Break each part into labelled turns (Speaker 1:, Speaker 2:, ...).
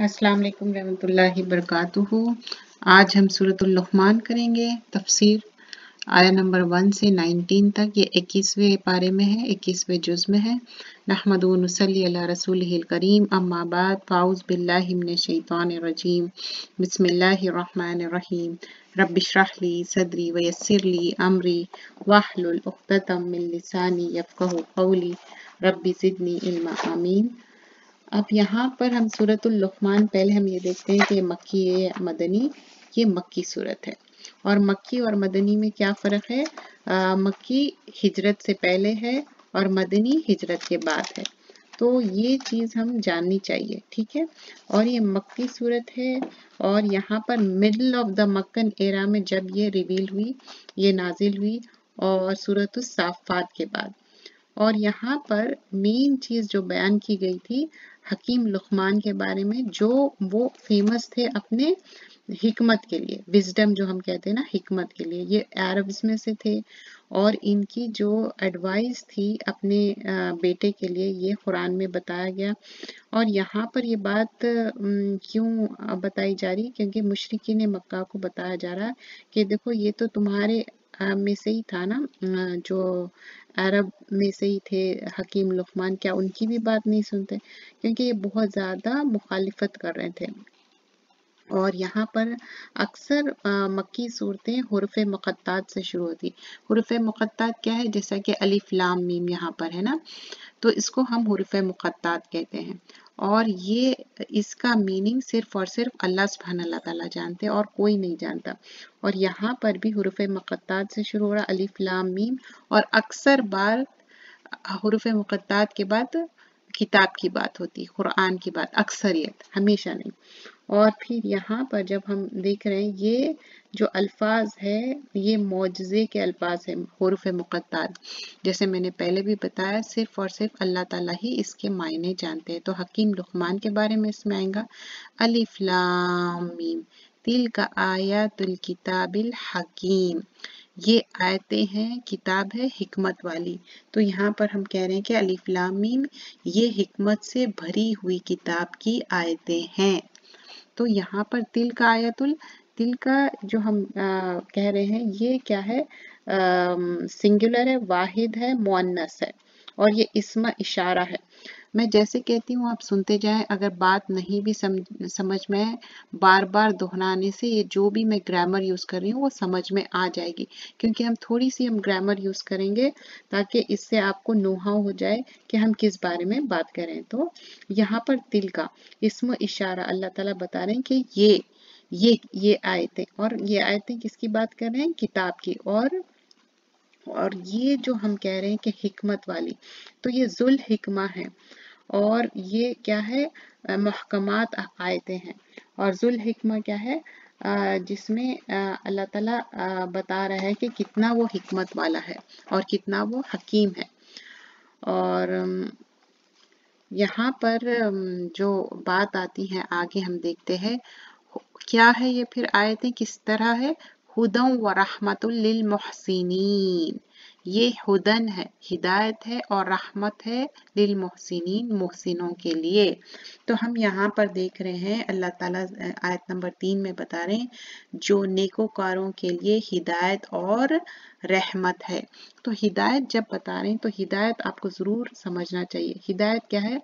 Speaker 1: अस्सलाम वालेकुम रहमतुल्लाहि आज हम सूरतुल लुक़मान करेंगे, तफसीर। आया नंबर वन से नाइनटीन तक, ये इक्कीसवें पारे में है, इक्कीसवें जुज में है। नहमदनसली रसूल करीम अम्माबाद फ़ाउज़ बिल्लाशैतानरजीम बसमीम रबिशरहली सदरी वयसरली अमरी यफ़क़हु क़ौली। रब्बी ज़िदनी इल्मा, आमीन। अब यहाँ पर हम सूरतुल लुक़मान पहले हम ये देखते हैं कि मक्की या मदनी ये मक्की सूरत है। और मक्की और मदनी में क्या फ़र्क है? आ, मक्की हिजरत से पहले है और मदनी हिजरत के बाद है। तो ये चीज़ हम जाननी चाहिए ठीक है? और ये मक्की सूरत है और यहाँ पर middle of the Meccan era में जब ये रिवील हुई ये नाजिल हुई और सूरत साफ़ात के बाद। और यहाँ पर मेन चीज़ जो बयान की गई थी हकीम लुकमान के बारे में, जो वो फ़ेमस थे अपने हिकमत के लिए विजडम जो हम कहते हैं ना, हिकमत के लिए। ये अरब्स में से थे और इनकी जो एडवाइस थी अपने बेटे के लिए, ये कुरान में बताया गया। और यहाँ पर ये बात क्यों बताई जा रही क्योंकि मुशरकी ने मक्का को बताया जा रहा है कि देखो, ये तो तुम्हारे में से ही था ना जो अरब में से ही थे हकीम लुकमान, क्या उनकी भी बात नहीं सुनते? क्योंकि ये बहुत ज़्यादा मुखालफत कर रहे थे। और यहाँ पर अक्सर मक्की सूरतें हरफ मुखत्त से शुरू होती हरफ मुखत्त क्या है? जैसा कि अलिफ लाम मीम यहाँ पर है ना? तो इसको हम हरफ मुखत्त कहते हैं। और ये इसका मीनिंग सिर्फ़ और सिर्फ़ अल्लाह सुबहान ताला जानते हैं और कोई नहीं जानता। और यहाँ पर भी हरूफ मुक़त्तात से शुरू हो रहा अलिफ, लाम, मीम और अक्सर बार हरूफ मुक़त्तात के बाद किताब की बात होती कुरान की बात, अक्सरियत, हमेशा नहीं। और फिर यहाँ पर जब हम देख रहे हैं, ये जो अल्फाज है, ये मुआजे के अल्फाज है, हरूफ मुक़त्तार जैसे मैंने पहले भी बताया, सिर्फ़ और सिर्फ़ अल्लाह ताला ही इसके मायने जानते हैं। तो हकीम लुकमान के बारे में इसमें आएगा। अलिफ्लामीम तिल का आया आयातुल किताबिल हकीम। ये आयतें हैं, किताब है, हिकमत वाली। तो यहाँ पर हम कह रहे हैं कि अलिफ्लामीम ये हिकमत से भरी हुई किताब की आयतें हैं। तो यहाँ पर तिल का आयतुल तिल का जो हम आ, कह रहे हैं ये क्या है? सिंगुलर है वाहिद है मुन्नस है। और ये इसमा इशारा है। मैं जैसे कहती हूँ आप सुनते जाएँ अगर बात नहीं भी सम, समझ में बार बार दोहराने से ये जो भी मैं ग्रामर यूज़ कर रही हूँ वो समझ में आ जाएगी। क्योंकि हम थोड़ी सी हम ग्रामर यूज़ करेंगे ताकि इससे आपको नोहा हो जाए कि हम किस बारे में बात करें तो यहाँ पर तिल का इसम इशारा अल्लाह ताला बता रहे हैं कि ये ये ये आयतें और ये आयतें किसकी बात कर रहे हैं? किताब की। और और ये जो हम कह रहे हैं कि हिकमत वाली तो ये जुल हिकमा है। और ये क्या है? महकमात आयतें हैं। और जुल हिकमा क्या है? जिसमें अल्लाह ताला बता रहा है कि कितना वो हिकमत वाला है और कितना वो हकीम है। और यहाँ पर जो बात आती है, आगे हम देखते हैं क्या है ये फिर आयतें किस तरह है? हुदम व रहमतुल मोहसिनीन। ये हुदन है, हिदायत है और रहमत है लिल मोहसिनीन, मोहसिनों के लिए। तो हम यहाँ पर देख रहे हैं, अल्लाह ताला आयत नंबर तीन में बता रहे हैं, जो नेकोकारों के लिए हिदायत और रहमत है। तो हिदायत जब बता रहे हैं तो हिदायत आपको ज़रूर समझना चाहिए। हिदायत क्या है?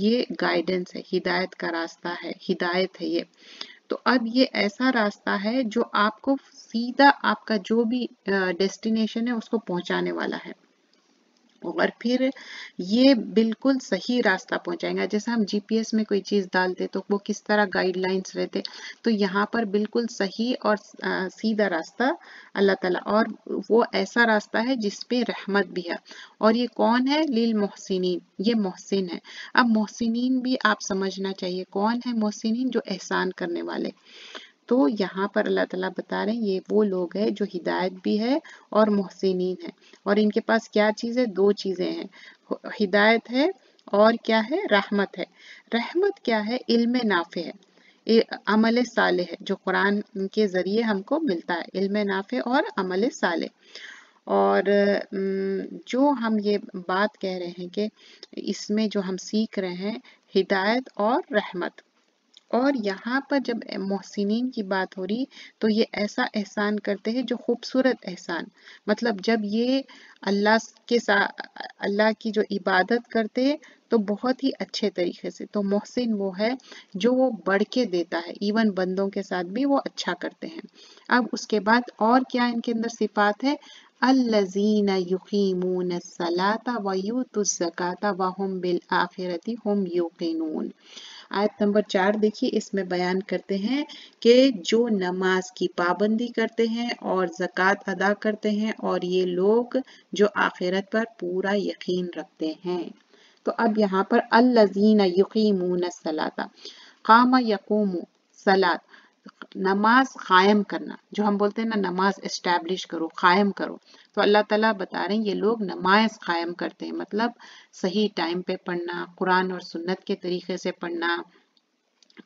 Speaker 1: ये गाइडेंस है, हिदायत का रास्ता है, हिदायत है ये। तो अब ये ऐसा रास्ता है जो आपको सीधा आपका जो भी डेस्टिनेशन है उसको पहुँचाने वाला है। और फिर ये बिल्कुल सही रास्ता पहुंचाएगा। जैसे हम जीपीएस में कोई चीज़ डालते तो वो किस तरह गाइडलाइंस रहते तो यहाँ पर बिल्कुल सही और सीधा रास्ता अल्लाह ताला। और वो ऐसा रास्ता है जिसपे रहमत भी है। और ये कौन है? लील मोहसिन ये मोहसिन है। अब मोहसिन भी आप समझना चाहिए, कौन है मोहसिन जो एहसान करने वाले। तो यहाँ पर अल्लाह ताला बता रहे हैं, ये वो लोग हैं जो हिदायत भी है और मोहसिन है। और इनके पास क्या चीज़ है? दो चीज़ें हैं। हिदायत है और क्या है? रहमत है। रहमत क्या है? इल्म नाफे है। अमल साले है, जो कुरान के ज़रिए हमको मिलता है। इल्म नाफे और अमल साले। और जो हम ये बात कह रहे हैं कि इसमें जो हम सीख रहे हैं, हिदायत और रहमत। और यहाँ पर जब मोहसिन की बात हो रही तो ये ऐसा एहसान करते हैं जो खूबसूरत एहसान। मतलब जब ये अल्लाह के साथ अल्लाह की जो इबादत करते हैं तो बहुत ही अच्छे तरीके से तो मोहसिन वो है जो वो बढ़ के देता है इवन बंदों के साथ भी वो अच्छा करते हैं। अब उसके बाद और क्या इनके अंदर सिफात है? अल्लजीन युकीमून बिल आखिरती हुम युकीनून। आयत नंबर चार देखिए, इसमें बयान करते हैं कि जो नमाज़ की पाबंदी करते हैं और जक़ात अदा करते हैं और ये लोग जो आखिरत पर पूरा यकीन रखते हैं। तो अब यहाँ पर अल्लजीन युकीमून सलाता, कामा यकूम सलात, नमाज़ कायम करना, जो हम बोलते हैं ना, नमाज़ इस्टेब्लिश करो, कायम करो। तो अल्लाह ताला बता रहे हैं, ये लोग नमाज़ कायम करते हैं। मतलब सही टाइम पे पढ़ना, कुरान और सुन्नत के तरीके से पढ़ना,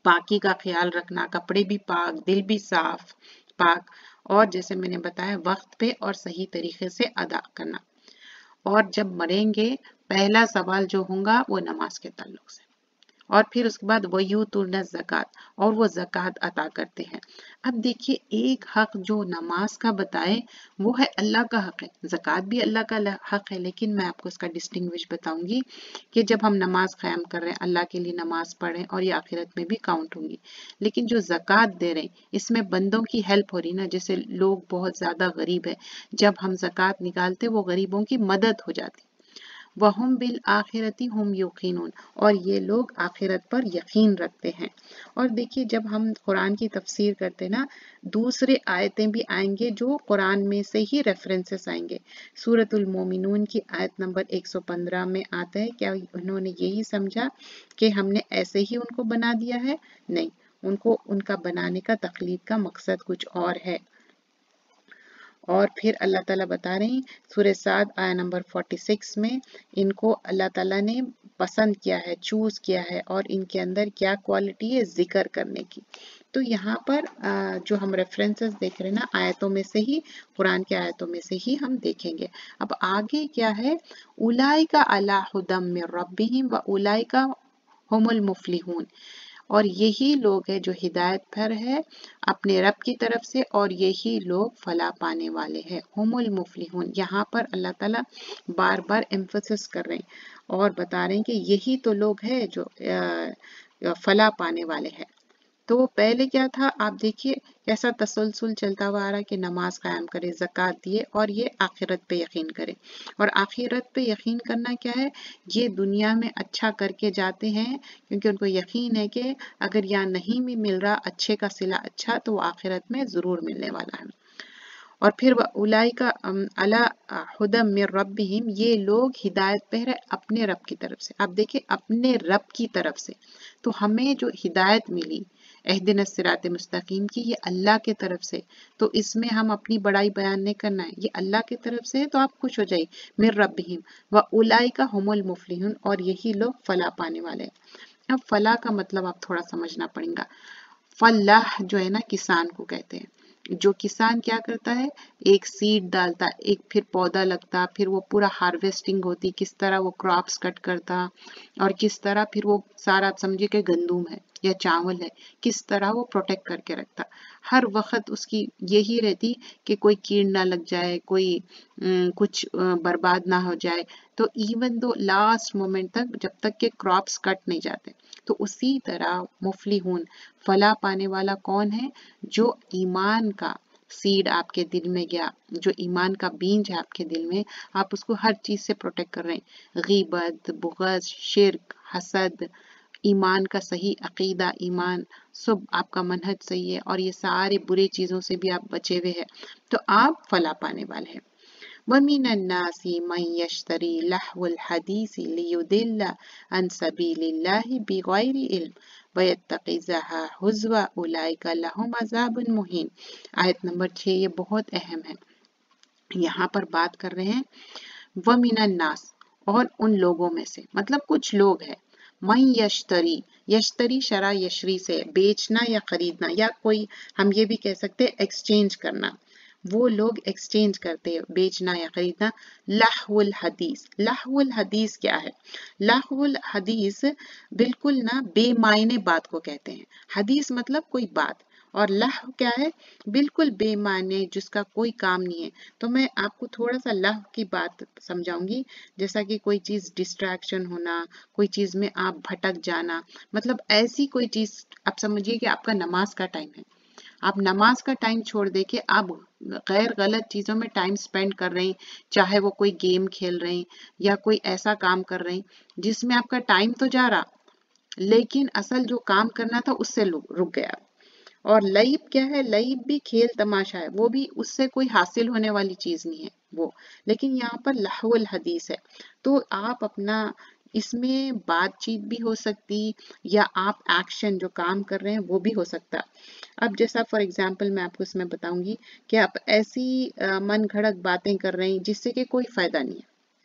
Speaker 1: पाकी का ख्याल रखना, कपड़े भी पाक, दिल भी साफ़, पाक, और जैसे मैंने बताया, वक्त पे और सही तरीके से अदा करना। और जब मरेंगे, पहला सवाल जो होगा, वो नमाज़ के ताल्लुक से। और फिर उसके बाद वयूतुन जक़ात और वो जक़ात अता करते हैं। अब देखिए, एक हक जो नमाज़ का बताए, वो है अल्लाह का हक है। जक़ात भी अल्लाह का हक है, लेकिन मैं आपको इसका डिस्टिंग्विश बताऊँगी कि जब हम नमाज़ क़ायम कर रहे हैं, अल्लाह के लिए नमाज़ पढ़ें और ये आखिरत में भी काउंट होंगी। लेकिन जो जक़ात दे रहे हैं, इसमें बंदों की हेल्प हो रही ना, जैसे लोग बहुत ज़्यादा गरीब है, जब हम जक़ात निकालते वो गरीबों की मदद हो जाती वहम बिल आखिरती हम यकीन और ये लोग आखिरत पर यकीन रखते हैं। और देखिए, जब हम कुरान की तफसीर करते ना, दूसरे आयतें भी आएँगे जो कुरान में से ही रेफरेंसेस आएँगे। सूरतुल मोमिनून की आयत नंबर 115 में आता है, क्या उन्होंने यही समझा कि हमने ऐसे ही उनको बना दिया है? नहीं, उनको, उनका बनाने का तकलीद का मकसद कुछ और है। और फिर अल्लाह ताला बता रहे हैं सूर्य साद, आया नंबर 46 में, इनको अल्लाह ताला ने पसंद किया है चूज़ किया है और इनके अंदर क्या क्वालिटी है ज़िक्र करने की। तो यहाँ पर जो हम रेफरेंसेस देख रहे हैं ना, आयतों में से ही, कुरान के आयतों में से ही हम देखेंगे। अब आगे क्या है? उलाई का अलाहुदम में रबिम व उलाई का हमल और यही लोग हैं जो हिदायत पर है अपने रब की तरफ़ से और यही लोग फला पाने वाले हैं। हमुल मुफलिहून, यहाँ पर अल्लाह ताला बार बार एम्फोसिस कर रहे हैं और बता रहे हैं कि यही तो लोग हैं जो फला पाने वाले हैं। तो पहले क्या था? आप देखिए कैसा तसलसल चलता हुआ आ रहा है कि नमाज़ कायम करे, जक़ात दिए और ये आखिरत पे यकीन करे। और आखिरत पे यकीन करना क्या है? ये दुनिया में अच्छा करके जाते हैं क्योंकि उनको यकीन है कि अगर यहाँ नहीं भी मिल रहा, अच्छे का सिला अच्छा तो आखिरत में ज़रूर मिलने वाला है। और फिर उलाई का अला हुदम में रबिम ये लोग हिदायत पे है अपने रब की तरफ़ से। आप देखिए, अपने रब की तरफ़ से। तो हमें जो हिदायत मिली एहदिन सिरात मुस्तकीम की, ये अल्लाह के तरफ़ से। तो इसमें हम अपनी बड़ाई बयान नहीं करना है। ये अल्लाह की तरफ़ से है तो आप खुश हो जाइए। मिर रबीम व उलाई का हमल मुफलिहन, और यही लोग फला पाने वाले हैं। अब फला का मतलब आप थोड़ा समझना पड़ेगा। फलाह जो है ना, किसान को कहते हैं। जो किसान क्या करता है एक सीड डालता एक फिर पौधा लगता फिर वो पूरा हार्वेस्टिंग होती किस तरह वो क्रॉप्स कट करता और किस तरह फिर वो सारा आप समझिए कि गंदुम है या चावल है किस तरह वो प्रोटेक्ट करके रखता। हर वक्त उसकी यही रहती कि कोई कीड़ ना लग जाए कोई न, कुछ बर्बाद ना हो जाए तो इवन दो लास्ट मोमेंट तक जब तक के क्रॉप्स कट नहीं जाते तो उसी तरह मुफली मुफलिहून फला पाने वाला कौन है? जो ईमान का सीड आपके दिल में गया, जो ईमान का बीज है आपके दिल में, आप उसको हर चीज़ से प्रोटेक्ट कर रहे हैं। गीबत बुगज शिरक, हसद, ईमान का सही अकीदा, ईमान सब आपका मनहज सही है और ये सारे बुरे चीज़ों से भी आप बचे हुए हैं। तो आप फला पाने वाले हैं। वमिन अन्नासी मन यश्तरी लहवल हदीस लियुदिल्ला अन सबीलिल्लाहि बिगैर इल्म वयत्तखिज़हा हुज़वा उलाइका लहुम अज़ाबुन मुहीन आयत नंबर छः ये बहुत अहम है यहाँ पर बात कर रहे हैं वमिन अन्नास और उन लोगों में से मतलब कुछ लोग हैं मई यश्तरी यश्तरी शरा यशरी से बेचना या खरीदना या कोई हम ये भी कह सकते हैं एक्सचेंज करना वो लोग एक्सचेंज करते बेचना या खरीदना। लाहुल हदीस। लाहुल हदीस क्या है? लाहुल हदीस बिल्कुल ना बेमायने बात को कहते हैं। हदीस मतलब कोई बात। और लह क्या है? बिल्कुल बेमाने जिसका कोई काम नहीं है। तो मैं आपको थोड़ा सा लह की बात समझाऊँगी। जैसा कि कोई चीज़ डिस्ट्रैक्शन होना, कोई चीज़ में आप भटक जाना मतलब ऐसी कोई चीज़, आप समझिए कि आपका नमाज़ का टाइम है। आप नमाज़ का टाइम छोड़ दे के आप गैर गलत चीज़ों में टाइम स्पेंड कर रहे हैं, चाहे वो कोई गेम खेल रहे हैं या कोई ऐसा काम कर रहे हैं, जिसमें आपका टाइम तो जा रहा, लेकिन असल जो काम करना था उससे रुक गया। और लईब क्या है? लईब भी खेल तमाशा है, वो भी उससे कोई हासिल होने वाली चीज़ नहीं है, वो। लेकिन यहाँ पर लहवल हदीस है। तो आप अपना इसमें बातचीत भी हो सकती या आप एक्शन जो काम कर रहे हैं वो भी हो सकता। अब जैसा फॉर एग्जांपल मैं आपको इसमें बताऊँगी कि आप ऐसी मन घड़क बातें कर रहे हैं जिससे कि कोई फ़ायदा नहीं है,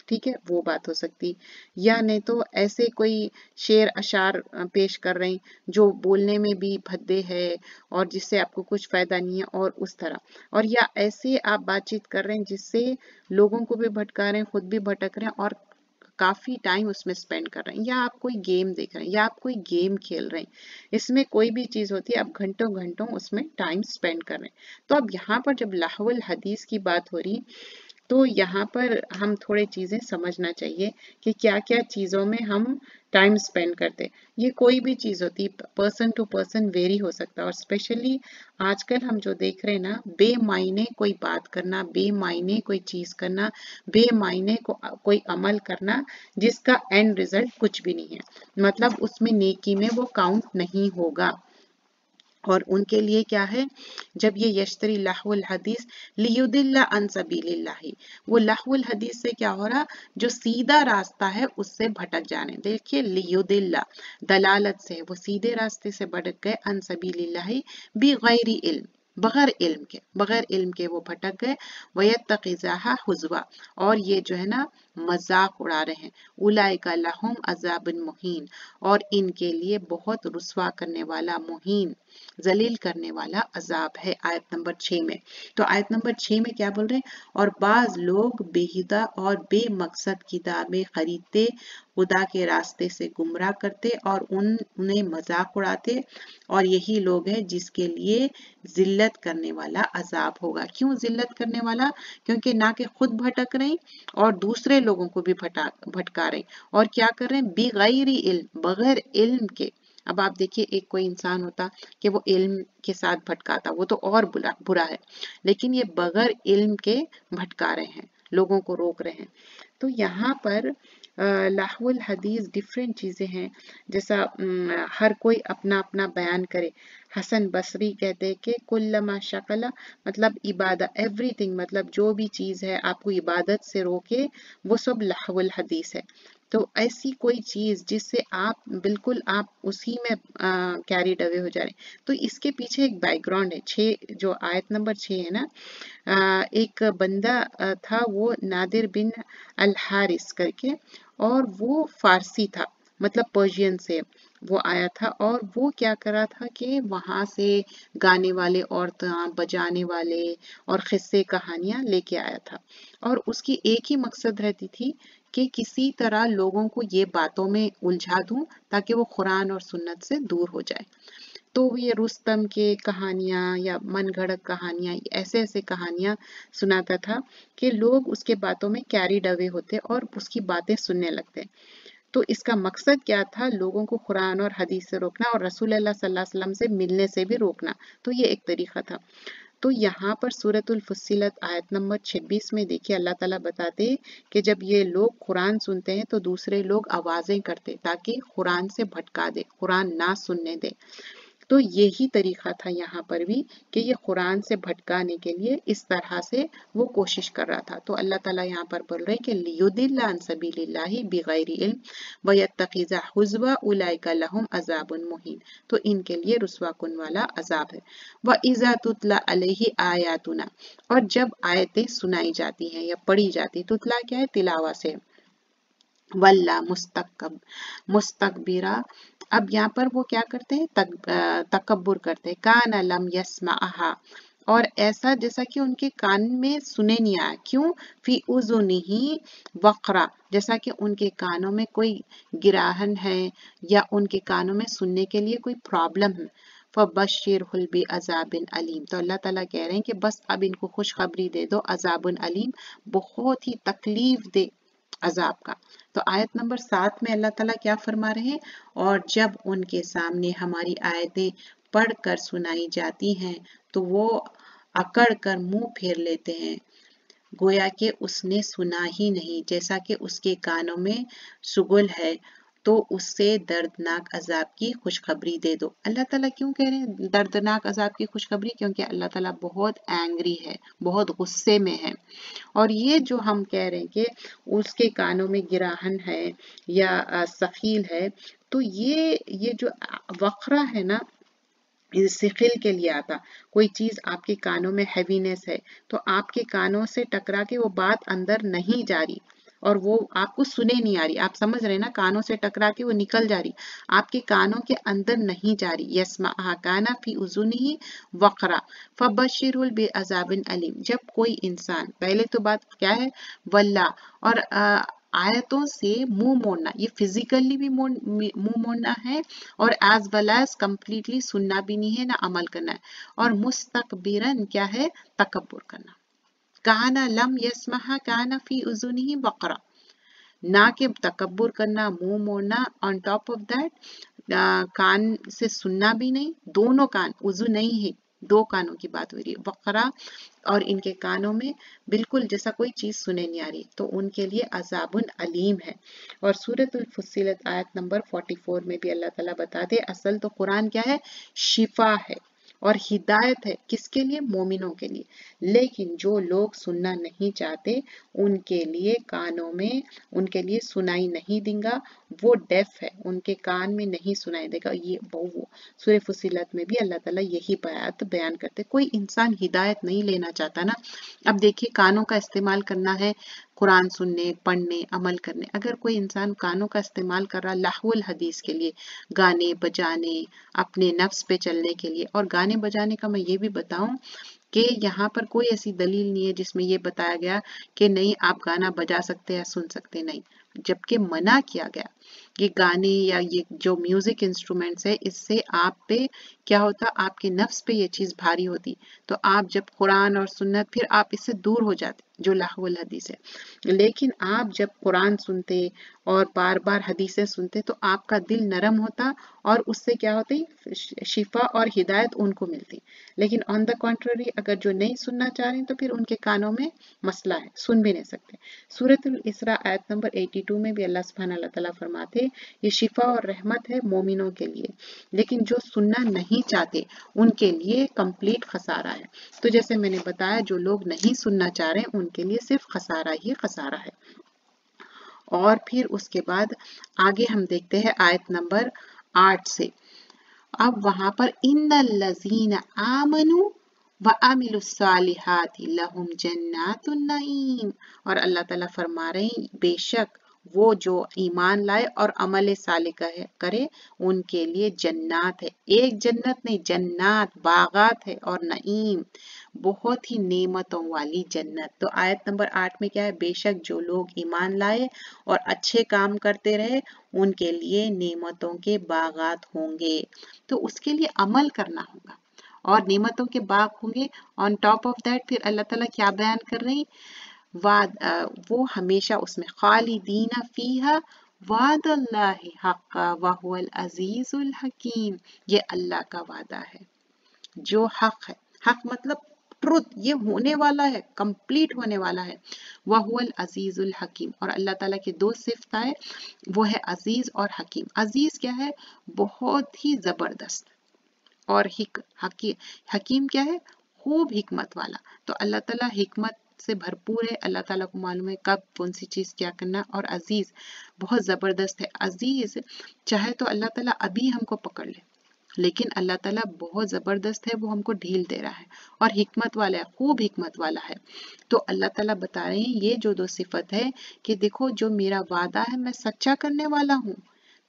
Speaker 1: ठीक है? वो बात हो सकती। या नहीं तो ऐसे कोई शेर अशार पेश कर रहे हैं जो बोलने में भी भद्दे है और जिससे आपको कुछ फ़ायदा नहीं है और उस तरह। और या ऐसे आप बातचीत कर रहे हैं जिससे लोगों को भी भटका रहे हैं, खुद भी भटक रहे हैं और काफ़ी टाइम उसमें स्पेंड कर रहे हैं, या आप कोई गेम देख रहे हैं, या आप कोई गेम खेल रहे हैं, इसमें कोई भी चीज़ होती है, आप घंटों घंटों उसमें टाइम स्पेंड कर रहे हैं। तो अब यहाँ पर जब लाहौल हदीस की बात हो रही तो यहाँ पर हम थोड़े चीज़ें समझना चाहिए कि क्या क्या चीज़ों में हम टाइम स्पेंड करते ये कोई भी चीज़ होती पर्सन टू पर्सन वेरी हो सकता है और स्पेशली आजकल हम जो देख रहे हैं ना, बेमायने कोई बात करना, बेमायने कोई चीज़ करना, बेमायने को, कोई अमल करना, जिसका एंड रिज़ल्ट कुछ भी नहीं है। मतलब उसमें नेकी में वो काउंट नहीं होगा। और उनके लिए क्या है? जब ये यशतरी लाहुल हदीस, लियुदिल्ला वो लाहुल हदीस से क्या हो रहा? जो सीधा रास्ता है, उससे भटक जाने। देखिए, लियुदिल्ला, दलालत से, वो सीधे रास्ते से भटक गए, अन सबीलिल्लाही बी गैरी इल्म, बगैर इल्म के, बगैर इल्म के वो भटक गए वयत तकीज़ाहा हुजवा। और ये जो है ना मज़ाक उड़ा रहे हैं। उलाई का लहुम अजाबिन मुहीन और इनके लिए बहुत रुसवा करने वाला मुहीन, जलील करने वाला अजाब है आयत नंबर छह में। तो आयत नंबर छह में क्या बोल रहे हैं? और बाज लोग बेहिदा और बेमकसद किताबें खरीदते, खुदा के रास्ते से गुमराह करते और उन, उन्हें मज़ाक उड़ाते और यही लोग हैं जिसके लिए जिल्लत करने वाला अजाब होगा। क्यों जिल्लत करने वाला? क्योंकि ना कि खुद भटक रहे और दूसरे लोगों को भी भटा भटका रहे और क्या कर रहे हैं? बेगैर इल्म, बगैर इल्म के। अब आप देखिए, एक कोई इंसान होता कि वो इल्म के साथ भटकाता, वो तो और बुरा बुरा है। लेकिन ये बगैर इल्म के भटका रहे हैं, लोगों को रोक रहे हैं। तो यहाँ पर लाहुल हदीस डिफरेंट चीज़ें हैं। जैसा हर कोई अपना अपना बयान करे। हसन बसरी कहते हैं कि कुल्लमा शकला मतलब इबादत एवरीथिंग मतलब जो भी चीज़ है आपको इबादत से रोके वो सब लाहुल हदीस है। तो ऐसी कोई चीज़ जिससे आप बिल्कुल आप उसी में कैरिड अवे हो जा रहे हैं तो इसके पीछे एक बैकग्राउंड है छः जो आयत नंबर छः है ना आ, एक बंदा था वो नादिर बिन अल हारिस करके और वो फारसी था मतलब पर्शियन से। वो आया था और वो क्या करा था कि वहाँ से गाने वाले औरतें, बजाने वाले और किस्से कहानियाँ लेके आया था। और उसकी एक ही मकसद रहती थी कि किसी तरह लोगों को ये बातों में उलझा दूँ ताकि वो कुरान और सुन्नत से दूर हो जाए। तो ये रुस्तम के कहानियाँ या मन घड़क कहानियाँ, ऐसे ऐसे कहानियाँ सुनाता था कि लोग उसके बातों में कैरिड अवे होते और उसकी बातें सुनने लगते। तो इसका मकसद क्या था? लोगों को कुरान और हदीस से रोकना और रसूल वसल्लम से मिलने से भी रोकना। तो ये एक तरीका था। तो यहाँ पर सूरतुल फुसिलत आयत नंबर 26 में देखिए, अल्लाह ताला बताते कि जब ये लोग कुरान सुनते हैं तो दूसरे लोग आवाज़ें करते ताकि कुरान से भटका दे, कुरान ना सुनने दे। तो यही तरीका था यहाँ पर भी कि ये कुरान से भटकाने के लिए इस तरह से वो कोशिश कर रहा था। तो अल्लाह ताला यहाँ पर बोल रहे कि तो इनके लिए रुसवा कुन वाला अजाब है। व इजा तुतला अलैहि आयातुना। और जब आयतें सुनाई जाती हैं या पढ़ी जाती, तुतला क्या है? तिलावा से। वल्ला मुस्तकब मुस्तकबिरा अब यहाँ पर वो क्या करते हैं? तक, तकबर करते हैं। कान अलम यस्मा और ऐसा जैसा कि उनके कान में सुने नहीं आया। क्यों? फ़ी उजुनी वक्रा। जैसा कि उनके कानों में कोई गिराहन है या उनके कानों में सुनने के लिए कोई प्रॉब्लम है। फबशिर बी अजाबिन अलीम। तो अल्लाह ताला कह रहे हैं कि बस अब इनको खुशखबरी दे दो। अजाबन अलीम बहुत ही तकलीफ़ दे अजाब का। तो आयत नंबर सात में अल्लाह ताला क्या फरमा रहे हैं? और जब उनके सामने हमारी आयतें पढ़कर सुनाई जाती हैं तो वो अकड़ कर मुँह फेर लेते हैं। गोया के उसने सुना ही नहीं, जैसा कि उसके कानों में सुगुल है। तो उससे दर्दनाक अजाब की खुशखबरी दे दो। अल्लाह ताला क्यों कह रहे हैं? दर्दनाक अजाब की खुशखबरी? क्योंकि अल्लाह ताला बहुत एंग्री है, बहुत गुस्से में है। और ये जो हम कह रहे हैं कि उसके कानों में गिराहन है या सखील है तो ये ये जो वक्रा है ना सिखिल के लिए आता। कोई चीज़ आपके कानों में हैवीनेस है तो आपके कानों से टकरा के वो बात अंदर नहीं जा रही। और वो आपको सुने नहीं आ रही। आप समझ रहे ना कानों से टकरा के वो निकल जा रही। आपके कानों के अंदर नहीं जा रही। यस्मा काना फ़ी उजुनी वकरा। फबशिरुल बे अजाबिन अलीम। जब कोई इंसान पहले तो बात क्या है? वल्ला। और आ, आयतों से मुँह मोड़ना। ये फिजिकली भी मुँह मोड़ना है और एज वेल एज कम्प्लीटली सुनना भी नहीं है ना अमल करना है। और मुस्तकबिरन क्या है? तकबर करना। काना लम यसमहा काना फ़ी उजुनी बकरा। ना के तकबर करना, मुँह मोड़ना ऑन टॉप ऑफ़ दैट कान से सुनना भी नहीं, दोनों कान, उजू नहीं है, दो कानों की बात हो रही है। बकरा और इनके कानों में बिल्कुल जैसा कोई चीज़ सुने नहीं आ रही तो उनके लिए अजाबुन अलीम है। और सूरत फुसिलत आयत नंबर 44 में भी अल्लाह ताला बता दे, असल तो कुरान क्या है? शिफा है। और हिदायत है किसके लिए? मोमिनों के लिए। लेकिन जो लोग सुनना नहीं चाहते, उनके लिए कानों में, उनके लिए सुनाई नहीं देगा। वो डेफ है, उनके कान में नहीं सुनाई देगा। ये वो सूर्य फसीलत में भी अल्लाह ताला यही बात बयान करते कोई इंसान हिदायत नहीं लेना चाहता ना। अब देखिए, कानों का इस्तेमाल करना है कुरान सुनने, पढ़ने, अमल करने। अगर कोई इंसान कानों का इस्तेमाल कर रहा लाहौल हदीस के लिए, गाने बजाने, अपने नफ्स पे चलने के लिए, और गाने बजाने का मैं ये भी बताऊँ कि यहाँ पर कोई ऐसी दलील नहीं है जिसमें ये बताया गया कि नहीं, आप गाना बजा सकते या सुन सकते नहीं। जबकि मना किया गया। ये गाने या ये जो म्यूज़िक इंस्ट्रूमेंट्स है, इससे आप पे क्या होता, आपके नफ्स पे ये चीज़ भारी होती। तो आप जब कुरान और सुन्नत, फिर आप इससे दूर हो जाते, जो लाहुल हदीस है। लेकिन आप जब कुरान सुनते और बार बार हदीसें सुनते तो आपका दिल नरम होता और उससे क्या होती शिफा और हिदायत उनको मिलती। लेकिन ऑन द कॉन्ट्ररी अगर जो नहीं सुनना चाह रहे तो फिर उनके कानों में मसला है, सुन भी नहीं सकते। सूरत इसरा आयत नंबर 82 में भी अल्लाह सुबहान तला फरमाते ये शिफा और रहमत है मोमिनों के लिए। लेकिन जो सुनना नहीं चाहते, उनके लिए कंप्लीट खसारा है। तो जैसे मैंने बताया, जो लोग नहीं सुनना चाह रहे उनके लिए सिर्फ़ खसारा ही खसारा है। और फिर उसके बाद आगे हम देखते हैं आयत नंबर आठ से। अब वहाँ पर इन लजीन आमनु व अमिलुसालिहात लहुम जन्नातुन नईम। और अल्लाह ताला फरमा रहे हैं, बेशक वो जो ईमान लाए और अमल साले करे, उनके लिए जन्नात है। एक जन्नत नहीं, जन्नात, बागात है और नईम, बहुत ही नेमतों वाली जन्नत। तो आयत नंबर आठ में क्या है? बेशक जो लोग ईमान लाए और अच्छे काम करते रहे, उनके लिए नेमतों के बागात होंगे। तो उसके लिए अमल करना होगा और नेमतों के बाग होंगे। ऑन टॉप ऑफ़ दैट फिर अल्लाह ताला क्या बयान कर रही? वाद वो हमेशा उसमें खालिदीना फीहा वाद हक वहुल अजीजुल हकीम ये अल्लाह का वादा है। जो हक है हक मतलब ट्रुथ ये होने वाला है कंप्लीट होने वाला है। वहुल अजीजुल हकीम और अल्लाह ताला के दो सिफत है वो है अज़ीज़ और हकीम। अज़ीज़ क्या है? बहुत ही ज़बरदस्त और हिक हकी, हकीम क्या है? खूब हिकमत वाला। तो अल्लाह ताला हिकमत से भरपूर है। अल्लाह ताला को मालूम है कब, कौन सी चीज़ क्या करना और अज़ीज़ बहुत ज़बरदस्त है। अज़ीज़ चाहे तो अल्लाह ताला अभी हमको पकड़ ले, लेकिन अल्लाह ताला बहुत ज़बरदस्त है, वो हमको ढील दे रहा है और हिकमत वाला है, खूब हिकमत वाला है। तो अल्लाह ताला बता रहे हैं, ये जो दो सिफत है कि देखो, जो मेरा वादा है, मैं सच्चा करने वाला हूँ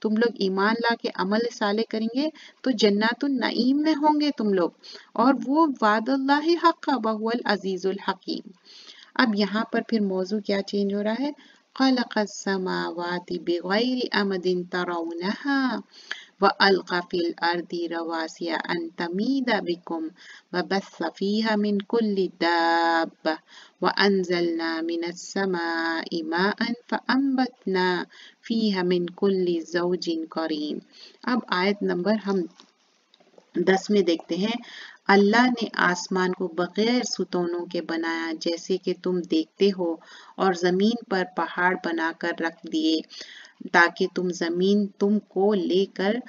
Speaker 1: तुम लोग ईमान ला के अमल साले करेंगे तो जन्नत नईम में होंगे तुम लोग। और वो वादल्लाह हक बहुल अजीजुल हकीम। अब यहाँ पर फिर मौजू क्या चेंज हो रहा है? खलक समावाति बिगैर अमदिन तरौनहा। वअल्क़ा फ़िल अर्दि रवासिया अन तमीद बिकुम वबस्स फ़ीहा मिन कुल्लि दाब्बा वअनज़लना मिनस समाइ माअन फ़अंबतना फ़ीहा मिन कुल्लि ज़ौजिन करीम अब आयत नंबर हम दस में देखते हैं, अल्लाह ने आसमान को बगैर सुतोनों के बनाया, जैसे कि तुम देखते हो, और ज़मीन पर पहाड़ बनाकर रख दिए, ताकि तुम ज़मीन तुमको लेकर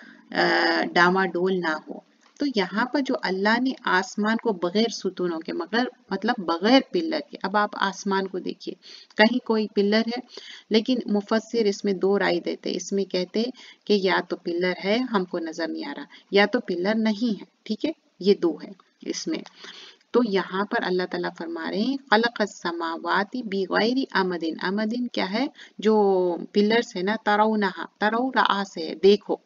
Speaker 1: डामाडोल ना हो। तो यहाँ पर जो अल्लाह ने आसमान को बगैर सुतूनों के, मगर मतलब बगैर पिल्लर के, अब आप आसमान को देखिए, कहीं कोई पिल्लर है, लेकिन मुफसर इसमें दो राय देते इसमें कहते कि या तो पिल्लर है, हमको नज़र नहीं आ रहा, या तो पिल्लर नहीं है, ठीक है? ये दो है इसमें। तो यहाँ पर अल्लाह ताला फरमा रहे हैं, खलक समावाती बिगैरी अमदिन। अमदिन क्या है? जो पिलर्स है ना तरऊ नहा तरऊ रा से है, देखो।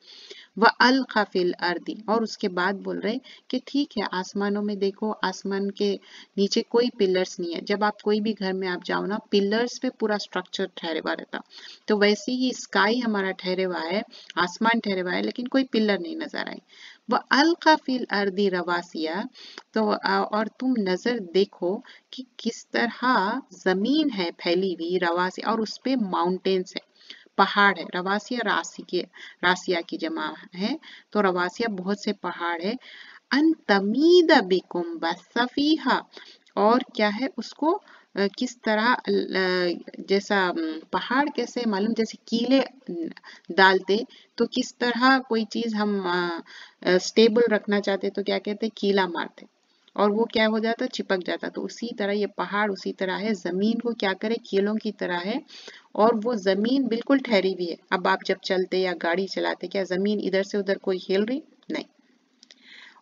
Speaker 1: व अल खफिल अर्दी। और उसके बाद बोल रहे कि ठीक है, आसमानों में देखो, आसमान के नीचे कोई पिलर्स नहीं है। जब आप कोई भी घर में आप जाओ ना, पिलर्स पे पूरा स्ट्रक्चर ठहरे हुआ रहता। तो वैसे ही स्काई हमारा ठहरे हुआ है, आसमान ठहरे हुआ है, लेकिन कोई पिलर नहीं नज़र आए वह अलका फिल अर्दी रवासिया तो और तुम नज़र देखो कि किस तरह ज़मीन है फैली हुई रवासी और उस पे माउंटेन्स है। पहाड़ है, रवासिया राशि के रासिया की जमा है तो रवासिया बहुत से पहाड़ है। अन तमीद बिकुम बसफीहा और क्या है उसको किस तरह जैसा पहाड़ कैसे मालूम, जैसे कीले डालते तो किस तरह कोई चीज़ हम स्टेबल रखना चाहते तो क्या कहते कीला मारते। और वो क्या हो जाता, चिपक जाता तो उसी तरह ये पहाड़, उसी तरह है, ज़मीन को क्या करे, कीलों की तरह है और वो ज़मीन बिल्कुल ठहरी हुई है। अब आप जब चलते या गाड़ी चलाते क्या ज़मीन इधर से उधर कोई हिल रही? नहीं।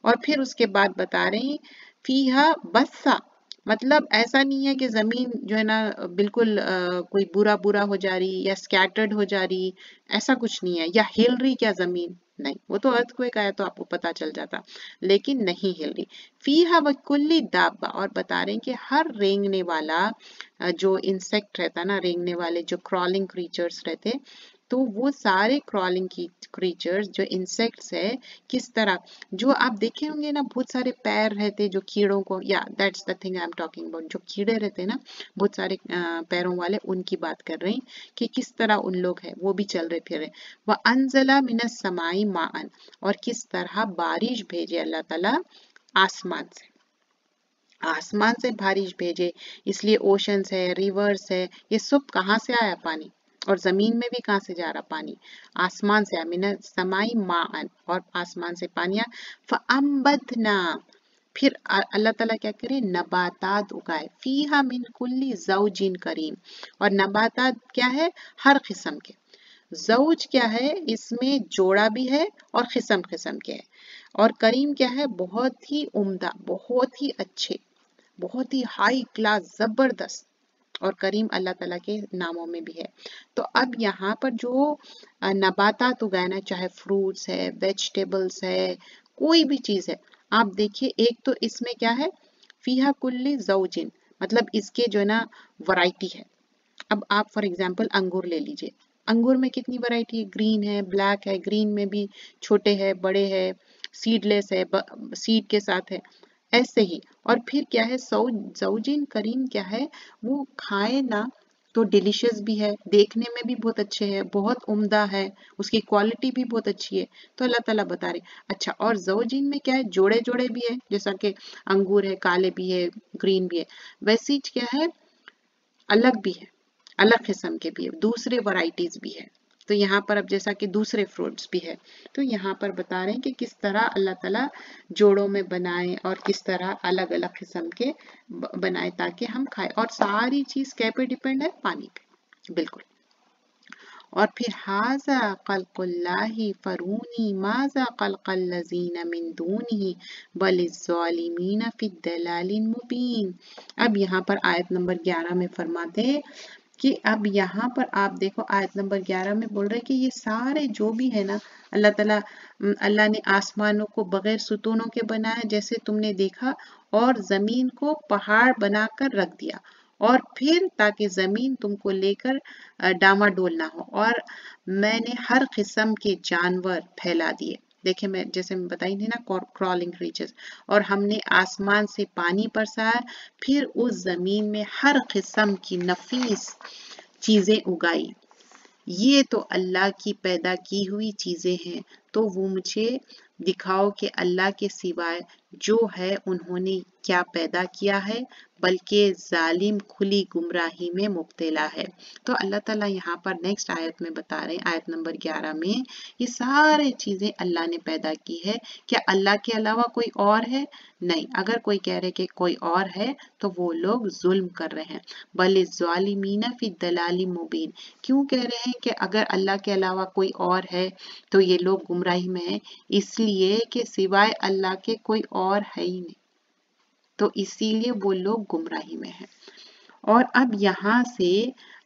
Speaker 1: और फिर उसके बाद बता रहे हैं फीहा बस्सा। मतलब ऐसा नहीं है कि ज़मीन जो है ना बिल्कुल आ, कोई बुरा बुरा हो जा रही या स्कैटर्ड हो जा रही ऐसा कुछ नहीं है। या हिल रही क्या ज़मीन? नहीं, वो तो अर्थ को आया तो आपको पता चल जाता। लेकिन नहीं हिल रही फ़ी हवा कुल्ली दाबा और बता रहे हैं कि हर रेंगने वाला जो इंसेक्ट रहता ना, रेंगने वाले जो क्रॉलिंग क्रीचर्स रहते तो वो सारे क्रॉलिंग की क्रीचर्स जो इंसेक्ट्स है, किस तरह? जो आप देखे होंगे ना, बहुत सारे पैर रहते जो कीड़ों को, या that's the thing I am talking about जो कीड़े रहते हैं ना, बहुत सारे पैरों वाले, उनकी बात कर रहे कि किस तरह उन लोग है, वो भी चल रहे फिर रहे वह अनजला मिनस समाई मान, और किस तरह बारिश भेजे अल्लाह तला आसमान से। आसमान से बारिश भेजे, इसलिए ओशंस है रिवर्स है, ये सब कहाँ से आया पानी? और ज़मीन में भी कहाँ से जा रहा पानी? आसमान से, अमीन समाई मान और आसमान से पानिया। फअम्बदना फिर अल्लाह ताला क्या करे? नबातात उगाए। फीहा मिन कुल्ली जौजिन करीम। और नबातात क्या है? हर किस्म के। जौज क्या है? इसमें जोड़ा भी है और किस्म किस्म के है। और करीम क्या है? बहुत ही उम्दा, बहुत ही अच्छे, बहुत ही हाई क्लास ज़बरदस्त। और करीम अल्लाह ताला के नामों में भी है। तो अब यहाँ पर जो नबातात उगाना चाहे फ्रूट्स है वेजिटेबल्स है, कोई भी चीज़ है, आप देखिए, एक तो इसमें क्या है? फीहा कुल्ली जौजिन मतलब इसके जो है ना वैरायटी है। अब आप फॉर एग्जांपल अंगूर ले लीजिए। अंगूर में कितनी वैरायटी है? ग्रीन है ब्लैक है ग्रीन में भी छोटे है, बड़े है सीडलेस है सीड के साथ है। ऐसे ही और फिर क्या है सऊजिन करीम क्या है, वो खाए ना तो डिलीशियस भी है, देखने में भी बहुत अच्छे है, बहुत उम्दा है, उसकी क्वालिटी भी बहुत अच्छी है तो अल्लाह ताला बता रहे अच्छा और जौजिन में क्या है जोड़े जोड़े भी है, जैसा कि अंगूर है, काले भी है ग्रीन भी है, वैसी क्या है, अलग भी है, अलग किस्म के भी है, दूसरे वराइटीज भी है। तो यहाँ पर अब जैसा कि दूसरे फ्रूट्स भी है तो यहाँ पर बता रहे हैं कि किस तरह अल्लाह ताला जोड़ों में बनाए और किस तरह अलग अलग किस्म के बनाए ताकि हम खाए। और सारी चीज़ क्या पे डिपेंड है? पानी पे। बिल्कुल। और फिर, हाजा कलकुल्लाही फरूनी, माजा कलकल्लजीन मिन दूनी बलिमीन मुबीन। अब यहाँ पर आयत नंबर 11 में फरमाते कि अब यहाँ पर आप देखो, आयत नंबर 11 में बोल रहे कि ये सारे जो भी है ना, अल्लाह ताला अल्लाह ने आसमानों को बगैर सुतूनों के बनाया जैसे तुमने देखा, और ज़मीन को पहाड़ बनाकर रख दिया। और फिर ताकि ज़मीन तुमको लेकर डामाडोल ना हो। और मैंने हर किस्म के जानवर फैला दिए। देखे मैं, जैसे मैं बताई थी ना क्रॉलिंग क्रीचर्स और हमने आसमान से पानी बरसाया फिर उस ज़मीन में हर किस्म की नफीस चीज़ें उगाई। ये तो अल्लाह की पैदा की हुई चीज़ें हैं तो वो मुझे दिखाओ कि अल्लाह के सिवाय जो है उन्होंने क्या पैदा किया है, बल्कि जालिम खुली गुमराही में मुब्तला है। तो अल्लाह ताला यहाँ पर नेक्स्ट आयत में बता रहे हैं, आयत नंबर 11 में, ये सारे चीज़ें अल्लाह ने पैदा की है। क्या अल्लाह के अलावा कोई और है? नहीं। अगर कोई कह रहे कि कोई और है तो वो लोग जुल्म कर रहे हैं। बल ज़ालिमीना फ़ी दलाली मुबीन। क्यों कह रहे हैं कि अगर अल्लाह के अलावा कोई और है तो ये लोग गुमराही में है, इसलिए कि सिवाय अल्लाह के कोई और है ही नहीं। तो इसीलिए वो लोग गुमराही में हैं। और अब यहाँ से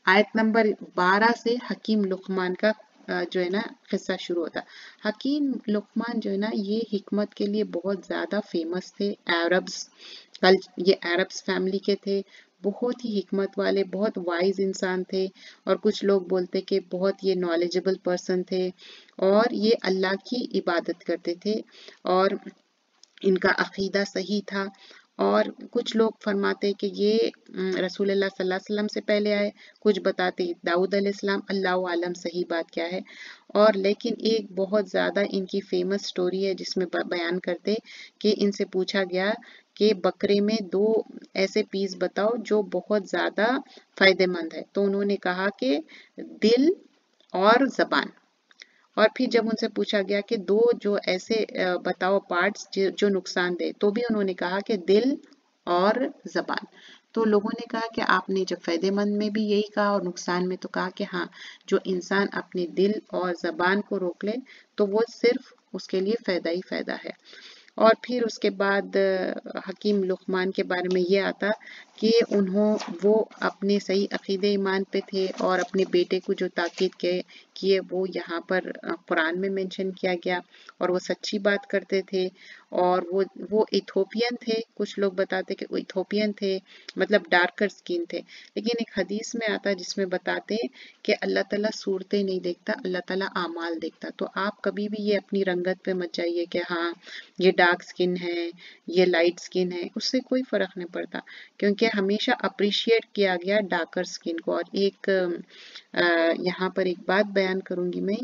Speaker 1: आयत नंबर 12 से हकीम लुकमान का जो है ना, किस्सा शुरू होता हकीम लुकमान जो है ना, ये हिकमत के लिए बहुत ज़्यादा फ़ेमस थे अरब्स कल ये अरब्स फैमिली के थे, बहुत ही हिकमत वाले, बहुत वाइज इंसान थे और कुछ लोग बोलते कि बहुत ये नॉलेजेबल पर्सन थे और ये अल्लाह की इबादत करते थे और इनका अकीदा सही था और कुछ लोग फरमाते हैं कि ये रसूल अल्लाह सल्लल्लाहु अलैहि वसल्लम से पहले आए। कुछ बताते दाऊद अलैहिस्सलाम अल्लाह आलम, सही बात क्या है? और लेकिन एक बहुत ज़्यादा इनकी फ़ेमस स्टोरी है, जिसमें बयान करते कि इनसे पूछा गया कि बकरे में दो ऐसे पीस बताओ जो बहुत ज़्यादा फ़ायदेमंद है। तो उन्होंने कहा कि दिल और ज़बान। और फिर जब उनसे पूछा गया कि दो जो ऐसे बताओ पार्ट्स जो नुकसान दे तो भी उन्होंने कहा कि दिल और जबान। तो लोगों ने कहा कि आपने जब फ़ायदेमंद में भी यही कहा और नुकसान में तो कहा कि हाँ जो इंसान अपने दिल और जबान को रोक ले तो वो सिर्फ़ उसके लिए फ़ायदा ही फ़ायदा है। और फिर उसके बाद हकीम लुकमान के बारे में ये आता कि उन्हों, वो अपने सही अकीदे ईमान पे थे और अपने बेटे को जो ताकीद के, किए, वो यहाँ पर कुरान में मेंशन किया गया और वो सच्ची बात करते थे और वो वो इथोपियन थे। कुछ लोग बताते कि वो इथोपियन थे मतलब डार्कर स्किन थे। लेकिन एक हदीस में आता है जिसमें बताते कि अल्लाह ताला सूरतें नहीं देखता, अल्लाह ताला आमाल देखता। तो आप कभी भी ये अपनी रंगत पे मत जाइए कि हाँ ये डार्क स्किन है, ये लाइट स्किन है, उससे कोई फ़र्क नहीं पड़ता। क्योंकि हमेशा अप्रिशिएट किया गया डार्कर स्किन को। और एक यहाँ पर एक बात बयान करूँगी मैं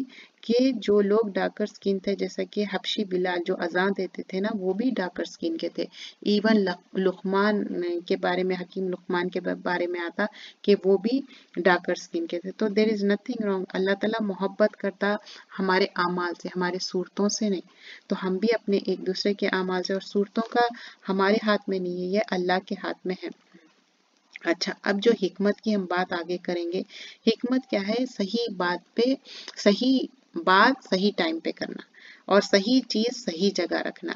Speaker 1: कि जो लोग डार्कर स्किन थे, जैसा कि हबशी बिलाल जो अजान देते थे ना, वो भी डार्कर स्किन के थे। इवन लुकमान के बारे में, हकीम लुकमान के बारे में आता कि वो भी डार्कर स्किन के थे। तो देर इज़ नथिंग रॉन्ग अल्लाह ताला मोहब्बत करता हमारे आमाल से, हमारे सूरतों से नहीं। तो हम भी अपने एक दूसरे के अमाल से, और सूरतों का हमारे हाथ में नहीं है, ये अल्लाह के हाथ में है। अच्छा अब जो हिकमत की हम बात आगे करेंगे, हिकमत क्या है? सही बात पे, सही बात सही टाइम पे करना और सही चीज़ सही जगह रखना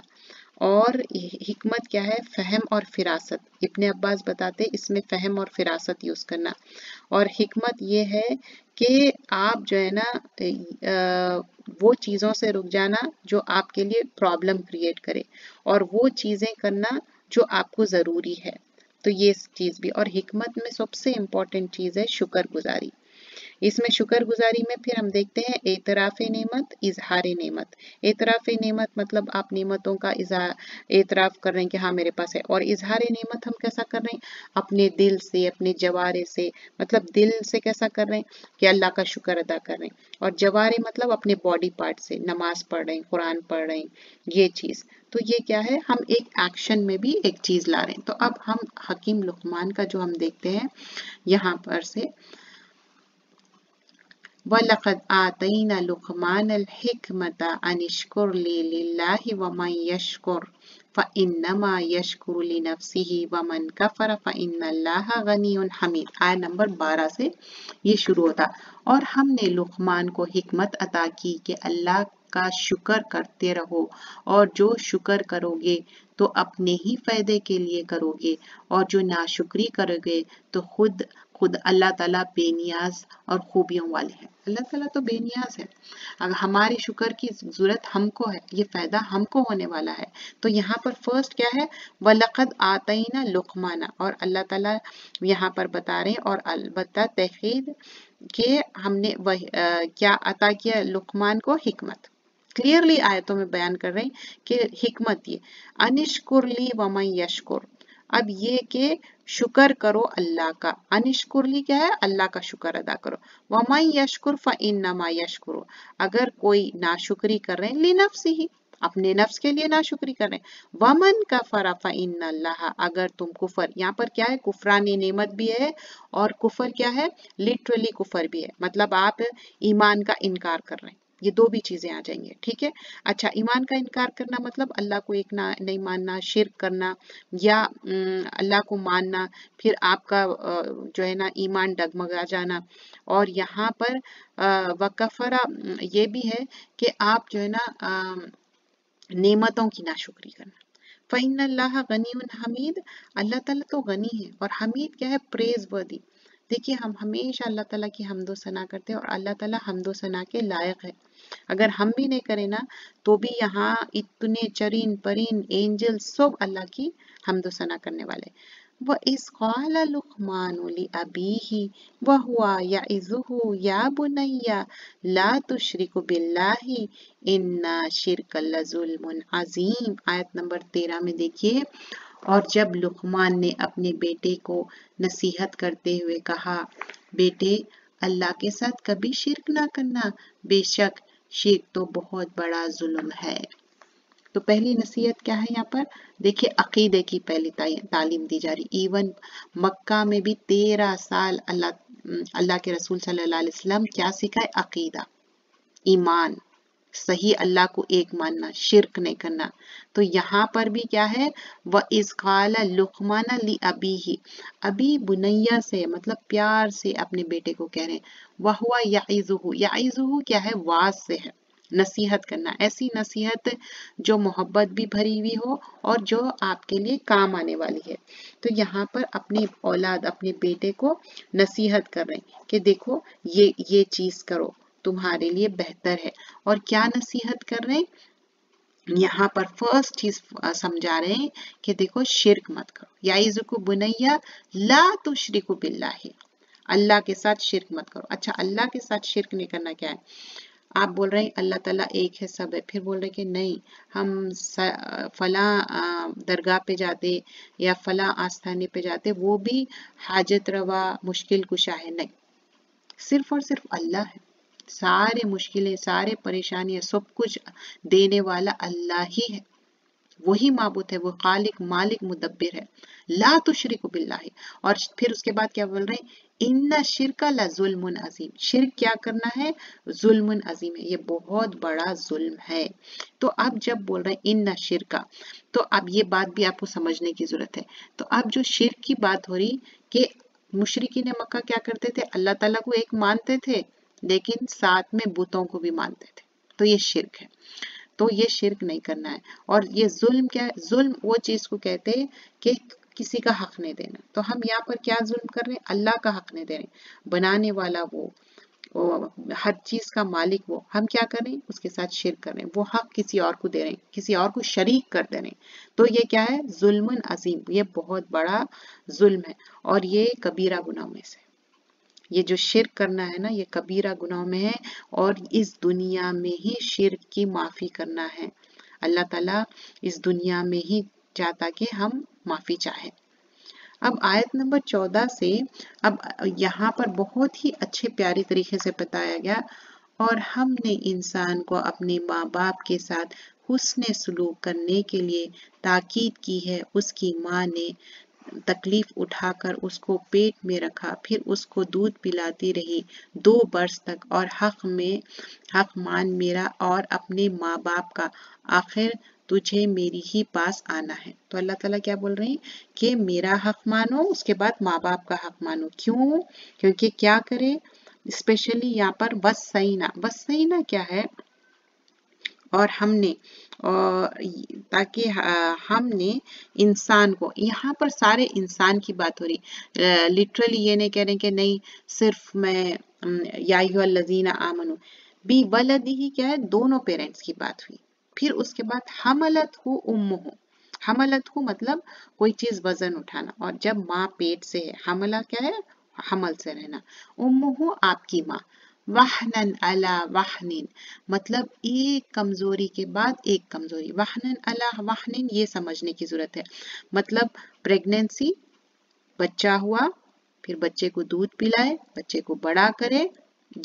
Speaker 1: और हिकमत क्या है? फहम और फिरासत। इब्ने अब्बास बताते इसमें फहम और फिरासत यूज़ करना और हिकमत ये है कि आप जो है ना वो चीज़ों से रुक जाना जो आपके लिए प्रॉब्लम क्रिएट करे और वो चीज़ें करना जो आपको ज़रूरी है। तो ये चीज़ भी और हिकमत में सबसे इंपॉर्टेंट चीज़ है शुक्र गुजारी इसमें शुक्रगुजारी में फिर हम देखते हैं, एतराफ़ नेमत, इजहार नेमत। एतराफ़ नेमत मतलब आप नेमतों का एतराफ़ कर रहे हैं कि हाँ मेरे पास है। और इजहार नेमत हम कैसा कर रहे हैं? अपने दिल से, अपने जवारे से मतलब दिल से कैसा कर रहे हैं कि अल्लाह का शुक्र अदा कर रहे हैं। और जवारे मतलब अपने बॉडी पार्ट से, नमाज़ पढ़ रहे हैं, कुरान पढ़ रहे हैं, ये चीज़। तो ये क्या है? हम एक एक्शन में भी एक चीज़ ला रहे हैं। तो अब हम हकीम लुकमान का जो हम देखते हैं, यहाँ पर से वलक़द आतईना लुकमान हिकमत अनिश्कुर वमन यशकुर फ़इन्नमा यशकुर लिनफ्सिही वमन कफर फ़इन्नल्लाह गनीयुन हमीद आय नंबर 12 से ये शुरू होता और हमने लुकमान को हिकमत अता की कि अल्लाह का शुक्र करते रहो और जो शुक्र करोगे तो अपने ही फ़ायदे के लिए करोगे और जो नाशुक्री करोगे तो खुद खुद अल्लाह ताला बेनियाज और खूबियों वाले हैं। अल्लाह ताला तो बेनियाज है। अगर हमारी शुक्र की ज़रूरत हमको है, ये फ़ायदा हमको होने वाला है। तो यहाँ पर फ़र्स्ट क्या है? वलकद आतना लुकमाना और अल्लाह ताला यहाँ पर बता रहे हैं और अलबत्ता तहकीद के हमने वह क्या अता किया लुकमान को? हिकमत। क्लियरली आयतों में बयान कर रहे हैं कि हिकमत ये। अनिश्कुरली वमई यशकुर अब ये के शुक्र करो अल्लाह का। अनिश्कुरली क्या है? अल्लाह का शुक्र अदा करो। वमई यशकुर फ़िन नमा यशकुरो। अगर कोई नाशुक्री कर रहे हैं, ले नफ्स ही। अपने नफ्स के लिए नाशुक्री कर रहे हैं। वमन का फराफा इन अल्लाह अगर तुम कुफर, यहाँ पर क्या है? कुफरानी नेमत भी है और कुफर क्या है? लिटरली कुफर भी है। मतलब आप ईमान का इनकार कर रहे हैं। ये दो भी चीज़ें आ जाएँगी, ठीक है? अच्छा ईमान का इनकार करना मतलब अल्लाह को एक ना, नहीं मानना, शिरक करना या अल्लाह को मानना, फिर आपका जो है ना, ईमान डगमगा जाना। और यहाँ पर वकफरा, ये भी है कि आप जो है ना नेमतों की नाशुक्री करना। फ़ैन गनी हमीद, अल्लाह ताला तो गनी है, और हमीद क्या है? प्रेज वर्दी देखिए, हम हमेशा अल्लाह ताला की हमदो सना करते हैं और अल्लाह ताला हमदो सना के लायक है। अगर हम भी नहीं करें ना तो भी यहाँ इतने चरीन परीन एंजल सब अल्लाह की हमदो सना करने वाले व इस वह हुआ या या बुनैया, ला तुशरिक बिल्लाहि, इन्ना शिरक अजीम। आयत नंबर तेरह में देखिए और जब लुकमान ने अपने बेटे को नसीहत करते हुए कहा, बेटे, अल्लाह के साथ कभी शिरक ना करना। बेशक शिरक तो बहुत बड़ा जुल्म है। तो पहली नसीहत क्या है यहाँ पर? देखिए, अकीदे की पहली तालीम दी जा रही। इवन मक्का में भी तेरह साल अल्लाह अल्लाह के रसूल सल्लल्लाहु अलैहि वसल्लम क्या सिखाए अकीदा। ईमान। सही अल्लाह को एक मानना, शिरक नहीं करना। तो यहाँ पर भी क्या है? वह इसकाला लुकमान ली अभी ही अभी बुनैया से मतलब प्यार से अपने बेटे को कह रहे हैं। वह हुआ याइजुहु। याइजुहु क्या है? वास से है। नसीहत करना। ऐसी नसीहत जो मोहब्बत भी भरी हुई हो और जो आपके लिए काम आने वाली है। तो यहाँ पर अपनी औलाद, अपने बेटे को नसीहत कर रहे हैं कि देखो, ये ये चीज़ करो। तुम्हारे लिए बेहतर है। और क्या नसीहत कर रहे हैं? यहाँ पर फ़र्स्ट चीज़ समझा रहे हैं कि देखो शिरक मत करो। या इजुको बुनैया ला तो श्रिको बिल्ला है अल्लाह के साथ शिरक मत करो। अच्छा अल्लाह के साथ शिरक नहीं करना क्या है? आप बोल रहे हैं, अल्लाह ताला एक है, सब है। फिर बोल रहे हैं कि नहीं, हम फला दरगाह पे जाते या फला आस्थाने पे जाते, वो भी हाजत रवा, मुश्किल कुशा है। नहीं, सिर्फ़ और सिर्फ़ अल्लाह है। सारे मुश्किलें, सारे परेशानियाँ सब कुछ देने वाला अल्लाह ही है। वही माबूत है, वो खालिक, मालिक, मुदब्बिर है। ला तो शरीक बिल्ला है और फिर उसके बाद क्या बोल रहे हैं? इन्ना शिरका ला जुल्मुन अजीम। शिरक क्या करना है? जुल्मुन अजीम है। ये बहुत बड़ा जुल्म है। तो अब जब बोल रहे हैं इन्ना शिरका तो अब ये बात भी आपको समझने की ज़रूरत है। तो अब जो शिरक की बात हो रही कि मुशरकी ने मक्का क्या करते थे? अल्लाह ताला को एक मानते थे। लेकिन साथ में बुतों को भी मानते थे। तो ये शिरक है। तो ये शिरक नहीं करना है। और ये जुल्म क्या है? जुल्म वो चीज़ को कहते हैं कि किसी का हक नहीं देना। तो हम यहाँ पर क्या जुल्म कर रहे हैं? अल्लाह का हक नहीं दे रहे बनाने वाला वो, हर चीज़ का मालिक वो। हम क्या कर रहे हैं? उसके साथ शिर कर रहे हैं। वो हक किसी और को दे रहे हैं। किसी और को शरीक कर दे रहे हैं। तो ये क्या है? जुल्मन अजीम। ये बहुत बड़ा जुल्म है। और ये कबीरा गुनाह में से ये जो शिर करना है ना, ये कबीरा गुनाह में है और इस दुनिया में ही शिर की माफ़ी करना है। अल्लाह ताला इस दुनिया में ही चाहता कि हम माफ़ी चाहें। अब आयत नंबर चौदह से अब यहाँ पर बहुत ही अच्छे प्यारी तरीके से बताया गया, और हमने इंसान को अपने माँ बाप के साथ हुस्न सलूक करने के लिए ताकीद की है, उसकी माँ ने तकलीफ़ उठाकर उसको पेट में रखा, फिर उसको दूध पिलाती रही। दो बरस तक और हक में, हक मान मेरा और अपने माँ बाप का। आखिर तुझे मेरी ही पास आना है। तो अल्लाह ताला क्या बोल रहे हैं? कि मेरा हक मानो, उसके बाद माँ बाप का हक मानो। क्यों? क्योंकि क्या करे? स्पेशली यहाँ पर बस सही ना बस सही ना क्या है? और हमने और ताकि हमने इंसान को, यहाँ पर सारे इंसान की बात हो रही लिटरली ये नहीं कह रहे कि नहीं, सिर्फ़ मैं या लजीना आमनु बी वलदी ही क्या है, दोनों पेरेंट्स की बात हुई। फिर उसके बाद हमलत हो उम हो। हमलत हो मतलब कोई चीज़ वज़न उठाना। और जब माँ पेट से है हमला क्या है हमल से रहना। उम हो आपकी माँ। वाहनन अला वाहनिन। मतलब एक कमज़ोरी के बाद एक कमज़ोरी। वाहनन अला वाहनिन, ये समझने की ज़रूरत है। मतलब प्रेगनेंसी बच्चा हुआ, फिर बच्चे को दूध पिलाए, बच्चे को बड़ा करे,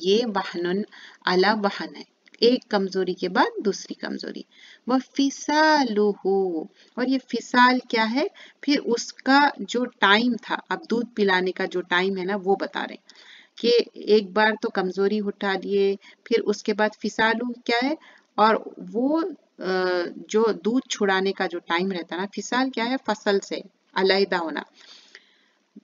Speaker 1: ये वाहनन अला वाहन है। एक कमज़ोरी के बाद दूसरी कमज़ोरी। वह फिसालुहु। और ये फिसाल क्या है? फिर उसका जो टाइम था, अब दूध पिलाने का जो टाइम है ना, वो बता रहे हैं। कि एक बार तो कमज़ोरी उठा लिए फिर उसके बाद फिसालू क्या है? और वो जो दूध छुड़ाने का जो टाइम रहता है ना, फिसाल क्या है? फ़सल से अलहदा होना।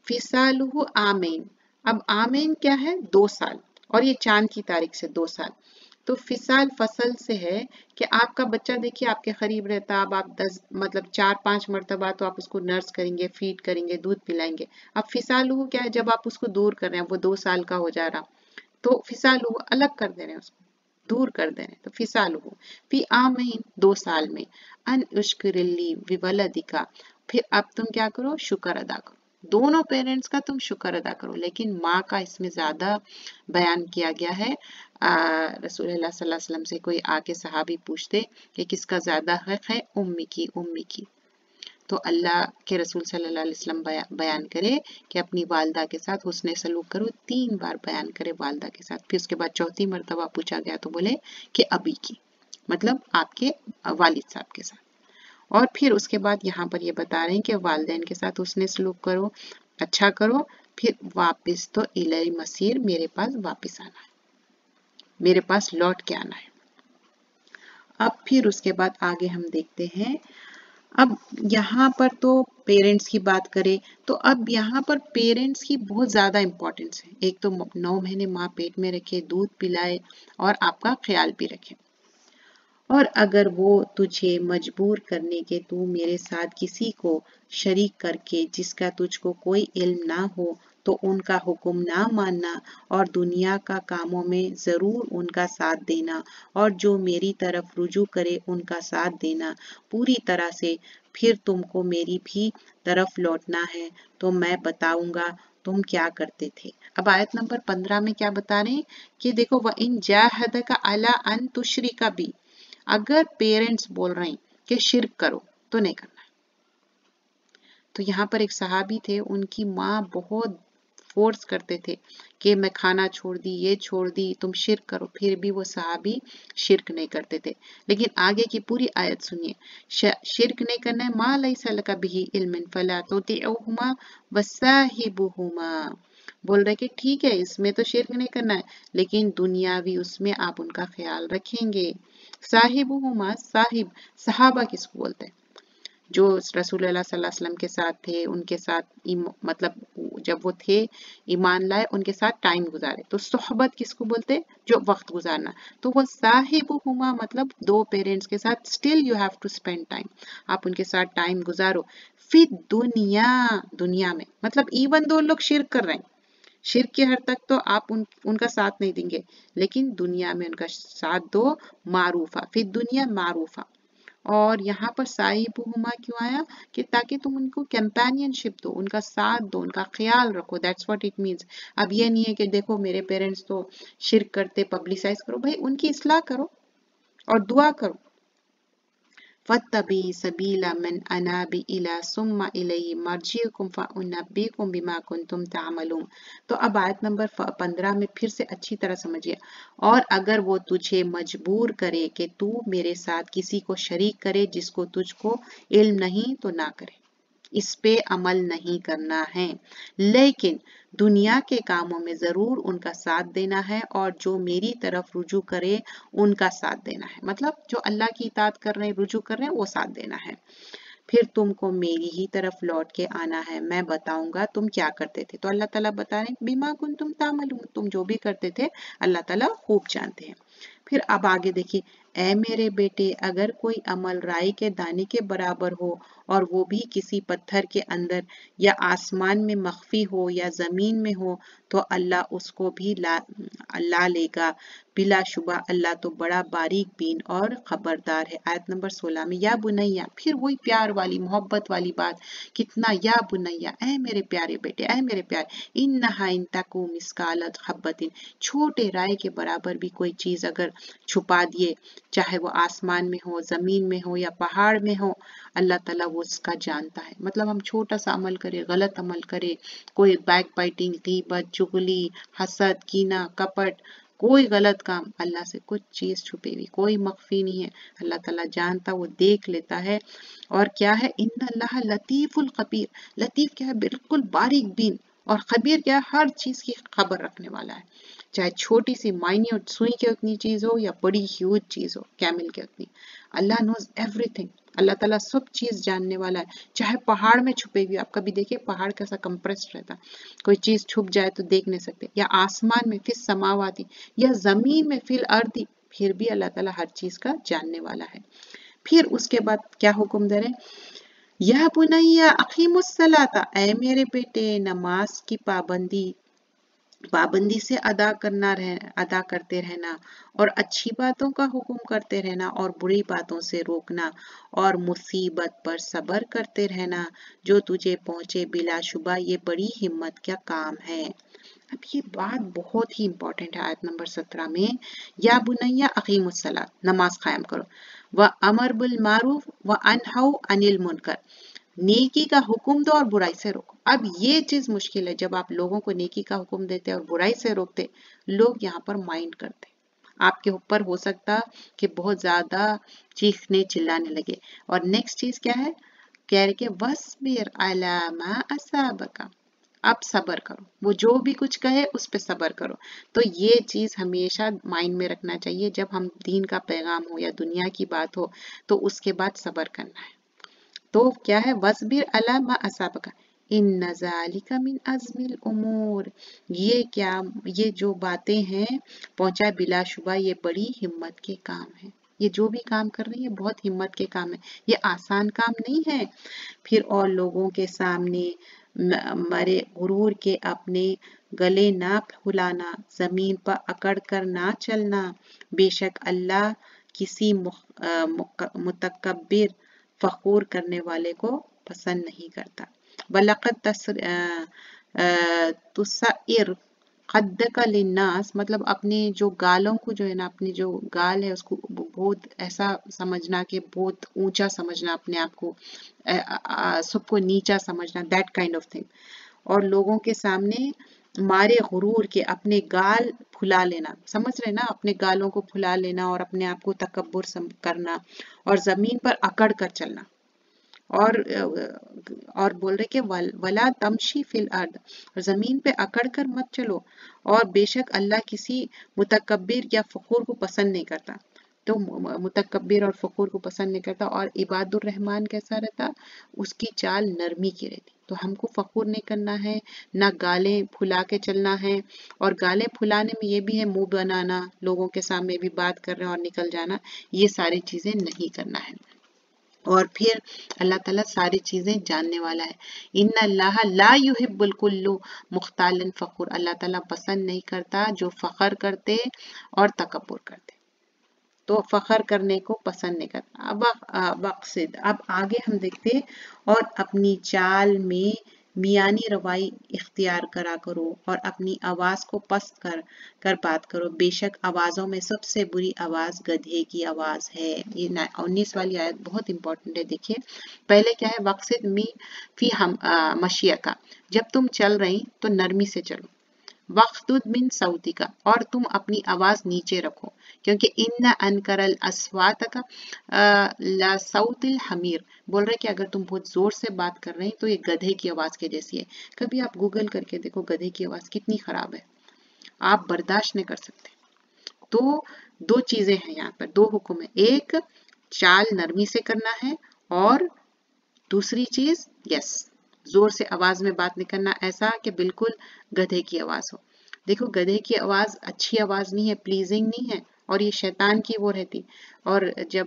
Speaker 1: फिसालू आमेन। अब आमेन क्या है? दो साल। और ये चाँद की तारीख से दो साल। तो फिसाल फ़सल से है कि आपका बच्चा देखिए आपके करीब रहता अब आप दस मतलब चार, पाँच मरतबा तो आप उसको नर्स करेंगे फ़ीड करेंगे, दूध पिलाएँगे। अब फिसाल क्या है, जब आप उसको दूर कर रहे हैं, वो दो साल का हो जा रहा। तो फिसाल अलग कर दे रहे हैं उसको, दूर कर दे रहे हैं। तो फिसाल हो। फ़ी आमीन दो साल में, अन उश्करिल्ली विवलदिका फिर अब तुम क्या करो, शुक्र अदा करो। दोनों पेरेंट्स का तुम शुक्र अदा करो, लेकिन माँ का इसमें ज़्यादा बयान किया गया है। रसूल वसल्लम से कोई आके सहाबी पूछते कि किसका ज़्यादा हक है, उम्मी की उम्मी की। तो अल्लाह के रसूल सल्लल्लाहु अलैहि वसल्लम बयान करे कि अपनी वालदा के साथ उसने सलूक करो, तीन बार बयान करे वालदा के साथ। फिर उसके बाद चौथी मरतबा पूछा गया तो बोले कि अभी की मतलब आपके वालिद साहब के साथ। और फिर उसके बाद यहाँ पर ये बता रहे हैं कि वालदेन के साथ उसने सलूक करो अच्छा करो, फिर वापस तो इलई मसीर मेरे पास वापस आना है। मेरे पास लौट के आना है। अब फिर उसके बाद आगे हम देखते हैं। अब यहाँ पर तो पेरेंट्स की बात करें तो अब यहाँ पर पेरेंट्स की बहुत ज़्यादा इंपॉर्टेंस है। एक तो नौ महीने माँ पेट में रखे, दूध पिलाए और आपका ख्याल भी रखे। और अगर वो तुझे मजबूर करने के तू मेरे साथ किसी को शरीक करके, जिसका तुझको कोई इल्म ना हो तो उनका हुक्म ना मानना और दुनिया का कामों में ज़रूर उनका साथ देना और जो मेरी तरफ़ रुजू करे, उनका साथ देना। पूरी तरह से फिर तुमको मेरी भी तरफ़ लौटना है तो मैं बताऊँगा तुम क्या करते थे। अब आयत नंबर पंद्रह में क्या बता रहे हैं कि देखो, वह इन जाहद का अला अन तुशरी का भी। अगर पेरेंट्स बोल रहे हैं कि शिरक करो तो नहीं करना तो यहाँ पर एक सहाबी थे, उनकी माँ बहुत फोर्स करते थे कि मैं खाना छोड़ दी, ये छोड़ दी, तुम शिरक करो। फिर भी वो सहाबी शिरक नहीं करते थे। लेकिन आगे की पूरी आयत सुनिए। शिरक नहीं करना है, माँ लई सल का भी इल्म फला तो बोल रहे कि ठीक है, इसमें तो शिरक नहीं करना है, लेकिन दुनियावी उसमें आप उनका ख्याल रखेंगे। साहिब साहिब, सहाबा किसको बोलते हैं? जो रसूल वसल्लम के साथ थे, उनके साथ मतलब जब वो थे, ईमान लाए, उनके साथ टाइम गुजारे। तो सोहबत किसको बोलते जो वक्त गुजारना। तो वो साहिब हुमा मतलब दो पेरेंट्स के साथ still you have to spend time आप उनके साथ टाइम गुजारो। फिर दुनिया दुनिया में मतलब इवन दो लोग शिरक कर रहे हैं। शिर के हर तक तो आप उन, उनका साथ नहीं देंगे। लेकिन दुनिया में उनका साथ दो मारूफा। फिर दुनिया मारूफा। और यहाँ पर साहिब हुमा क्यों आया? कि ताकि तुम उनको कंपेनियनशिप दो उनका साथ दो उनका ख्याल रखो। दैट्स व्हाट इट मींस अब ये नहीं है कि देखो मेरे पेरेंट्स तो शिरक करते पब्लिसाइज करो। भाई उनकी इसलाह करो और दुआ करो। फत्तबी सबीला मन अनाबी इला सुम्मा इलई मर्जियकुम तो अब आयत नंबर पंद्रह में फिर से अच्छी तरह समझिए। और अगर वो तुझे मजबूर करे कि तू मेरे साथ किसी को शरीक करे जिसको तुझको इल्म नहीं तो ना करे। इस पे अमल नहीं करना है। लेकिन दुनिया के कामों में ज़रूर उनका साथ देना है और जो मेरी तरफ़ रुजू करे, उनका साथ देना है। मतलब जो अल्लाह की इतात कर रहे हैं, रुजू कर रहे हैं, वो साथ देना है। फिर तुमको मेरी ही तरफ़ लौट के आना है। मैं बताऊँगा तुम क्या करते थे। तो अल्लाह ताला बता रहे बीमा कुन तुम तामल तुम जो भी करते थे, अल्लाह ताला खूब जानते हैं। फिर अब आगे देखिए ए मेरे बेटे अगर कोई अमल राई के दाने के बराबर हो और वो भी किसी पत्थर के अंदर या आसमान में मख्फी हो या ज़मीन में हो तो अल्लाह उसको भी ला, ला लेगा। बिलाशुबा अल्लाह तो बड़ा बारीक बीन और खबरदार है। आयत नंबर 16 में या बुनैया फिर वही प्यार वाली मोहब्बत वाली बात कितना या बुनैया ऐ मेरे प्यारे बेटे ऐ मेरे प्यारे इन नहा इन तकू मिसकालत खब्बतिन। छोटे राय के बराबर भी कोई चीज़ अगर छुपा दिए चाहे वो आसमान में हो, ज़मीन में हो या पहाड़ में हो, अल्लाह ताला वो उसका जानता है। मतलब हम छोटा सा अमल करें, गलत अमल करें, कोई बैक बाइटिंग गीबत चुगली हसद कीना, कपट, कोई गलत काम, अल्लाह से कुछ चीज़ छुपी हुई, कोई मख्फी नहीं है। अल्लाह ताला जानता, वो देख लेता है। और क्या है? इन अल्लाह लतीफुल खबीर। लतीफ क्या है? बिल्कुल बारीक बीन। और खबीर क्या है? हर चीज़ की खबर रखने वाला है। चाहे छोटी सी माइन्यूट सुई के उतनी चीज़ हो या बड़ी ह्यूज चीज़ हो कैमिल के उतनी अल्लाह नोज़ एवरीथिंग अल्लाह ताला सब चीज़ जानने वाला है। चाहे पहाड़ में छुपे हुए आप कभी देखिए, पहाड़ कैसा कंप्रेस्ड रहता कोई चीज़ छुप जाए तो देख नहीं सकते। या आसमान में फिर समावाती, या ज़मीन में फिर अर्दी फिर भी अल्लाह ताला हर चीज़ का जानने वाला है। फिर उसके बाद क्या हुक्म दे रहे यह बुनैया अकीमुसलाता ऐ मेरे बेटे, नमाज़ की पाबंदी पाबंदी से अदा करना रह, अदा करते रहना और अच्छी बातों का हुक्म करते रहना और बुरी बातों से रोकना और मुसीबत पर सबर करते रहना, जो तुझे पहुँचे बिलाशुबा, ये बड़ी हिम्मत का काम है। अब ये बात बहुत ही इंपॉर्टेंट है आयत नंबर सत्रह में। या बुनैया अकीमुसला नमाज़ कायम करो। व अमर बुल मारूफ व अनहाउ अनिल मुनकर। नेकी का हुक्म दो और बुराई से रोको। अब ये चीज़ मुश्किल है, जब आप लोगों को नेकी का हुक्म देते और बुराई से रोकते, लोग यहाँ पर माइंड करते। आपके ऊपर हो सकता कि बहुत ज़्यादा चीखने चिल्लाने लगे। और नेक्स्ट चीज़ क्या है? कह रहे कि वसबिर असाबका अब सबर करो। वो जो भी कुछ कहे, उस पर सबर करो। तो ये चीज़ हमेशा माइंड में रखना चाहिए। जब हम दीन का पैगाम हो या दुनिया की बात हो तो उसके बाद सबर करना है। तो क्या है? वसबिर अला मा असाबका। इन नजालिका मिन अजमिल उमूर। ये क्या, ये जो बातें हैं पहुँचा बिलाशुबा ये बड़ी हिम्मत के काम है। ये जो भी काम कर रही है, बहुत हिम्मत के काम है। ये आसान काम नहीं है? फिर और लोगों के सामने मरे गुरूर के अपने गले ना फुलाना, ज़मीन पर अकड़ कर ना चलना। बेशक अल्लाह किसी मुतकबिर फखूर करने वाले को पसंद नहीं करता। बलकत तुसर कद का लिन्नास मतलब अपने जो गालों को जो है ना, अपनी जो गाल है, उसको बहुत ऐसा समझना कि बहुत ऊँचा समझना अपने आप को सबको नीचा समझना दैट काइंड ऑफ़ थिंग और लोगों के सामने मारे गुरूर के अपने गाल फुला लेना। समझ रहे ना? अपने गालों को फुला लेना और अपने आप को तकबर करना और ज़मीन पर अकड़ कर चलना। और और बोल रहे कि वल, वला तमशी फिल अर्द। और ज़मीन पे अकड़ कर मत चलो। और बेशक अल्लाह किसी मुतकबिर या फखूर को पसंद नहीं करता। तो मुतकबिर और फखूर को पसंद नहीं करता और इबादुर रहमान कैसा रहता, उसकी चाल नरमी की रहती। तो हमको फखूर नहीं करना है, ना गाले फुला के चलना है और गाले फुलाने में ये भी है मुँह बनाना, लोगों के सामने भी बात कर रहे हैं और निकल जाना, ये सारी चीज़ें नहीं करना है। और फिर अल्लाह ताला सारी चीज़ें जानने वाला है। इन अल्लाह ला युहिब्बुल कुल्लु मुख्तालन फखूर। अल्लाह ताला पसंद नहीं करता जो फखर करते और तकबर करते। तो फखर करने को पसंद नहीं करता। अब मकसद अब आगे हम देखते और अपनी चाल में मियानी रवाई इख्तियार करा करो और अपनी आवाज़ को पस्त कर कर बात करो। बेशक आवाजों में सबसे बुरी आवाज़ गधे की आवाज़ है। ये उन्नीस वाली आयत बहुत इंपॉर्टेंट है, देखिए। पहले क्या है? वक्सिद मी, फ़ी हम मशिया का। जब तुम चल रही तो नरमी से चलो। वक्तुद मिन सऊदी का और तुम अपनी आवाज़ नीचे रखो, क्योंकि अनकरल का हमीर। बोल रहे कि अगर तुम बहुत ज़ोर से बात कर रहे हैं तो ये गधे की आवाज़ के जैसी है। कभी आप गूगल करके देखो, गधे की आवाज़ कितनी खराब है। आप बर्दाश्त नहीं कर सकते। तो दो चीज़ें हैं यहाँ पर, दो हुक्म है। एक, चाल नरमी से करना है, और दूसरी चीज़ यस ज़ोर से आवाज़ में बात नहीं करना, ऐसा कि बिल्कुल गधे की आवाज़ हो। देखो, गधे की आवाज़ अच्छी आवाज़ नहीं है प्लीजिंग नहीं है, और ये शैतान की वो रहती। और जब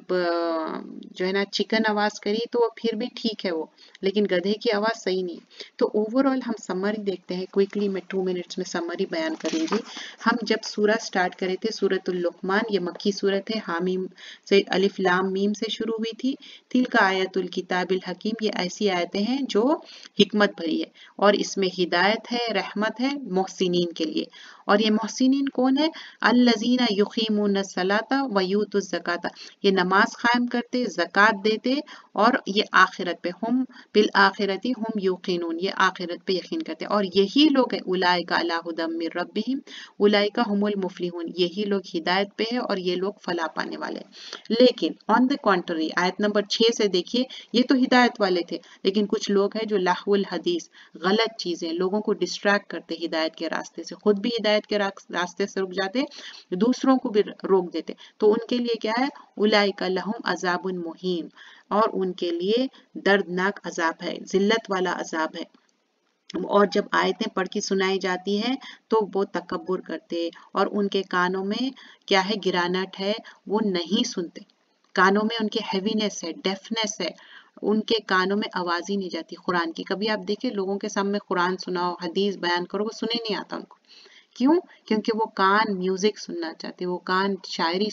Speaker 1: जो है ना, चिकन आवाज़ करी तो फिर भी ठीक है वो, लेकिन गधे की आवाज़ सही नहीं तो ओवरऑल हम समरी देखते हैं क्विकली मैं टू मिनट्स में समरी बयान करेंगे। हम जब सूरह स्टार्ट करे थे सूरत लुकमान, ये मक्की सूरत है, हामीम से, अलिफ लाम मीम से शुरू हुई थी। तिल का आयतुल किताबिल हकीम, ये ऐसी आयतें हैं जो हिकमत भरी है और इसमें हिदायत है, रहमत है मोहसिन के लिए। और ये मोहसिन कौन है? अल्लजीना युकीमून सलाता वयूत जक़ाता। ये नमाज़ कायम करते, जक़ात देते और ये आखिरत पे हम, बिल आखिरती हम युकीनून, ये आखिरत पे यकीन करते और यही लोग है उलाई का अलाहुदम रबिम उलाई का हमुल मुफलिहून, यही लोग हिदायत पे है और ये लोग फला पाने वाले लेकिन ऑन द कॉन्ट्री आयत नंबर छह से देखिए, ये तो हिदायत वाले थे, लेकिन कुछ लोग हैं जो लाहुल हदीस, गलत चीज़ें, लोगों को डिस्ट्रैक्ट करते हिदायत के रास्ते से, खुद भी हिदायत के रास्ते से रुक जाते दूसरों को भी रोक देते तो उनके लिए क्या है उलाई का लहुम अजाबुन मुहिम, और उनके लिए दर्दनाक अजाब है, जिल्लत वाला अजाब है। और जब आयतें पढ़ के सुनाई जाती हैं तो वो तकबर करते और उनके कानों में क्या है गिरानट है, वो नहीं सुनते। कानों में उनके हैवीनेस है डेफनेस है, उनके कानों में आवाज़ ही नहीं जाती कुरान की। कभी आप देखिए लोगों के सामने कुरान सुनाओ, हदीस बयान करो, वो सुने नहीं आता उनको। क्यों? क्योंकि वो कान म्यूज़िक सुनना चाहते वो कान शायरी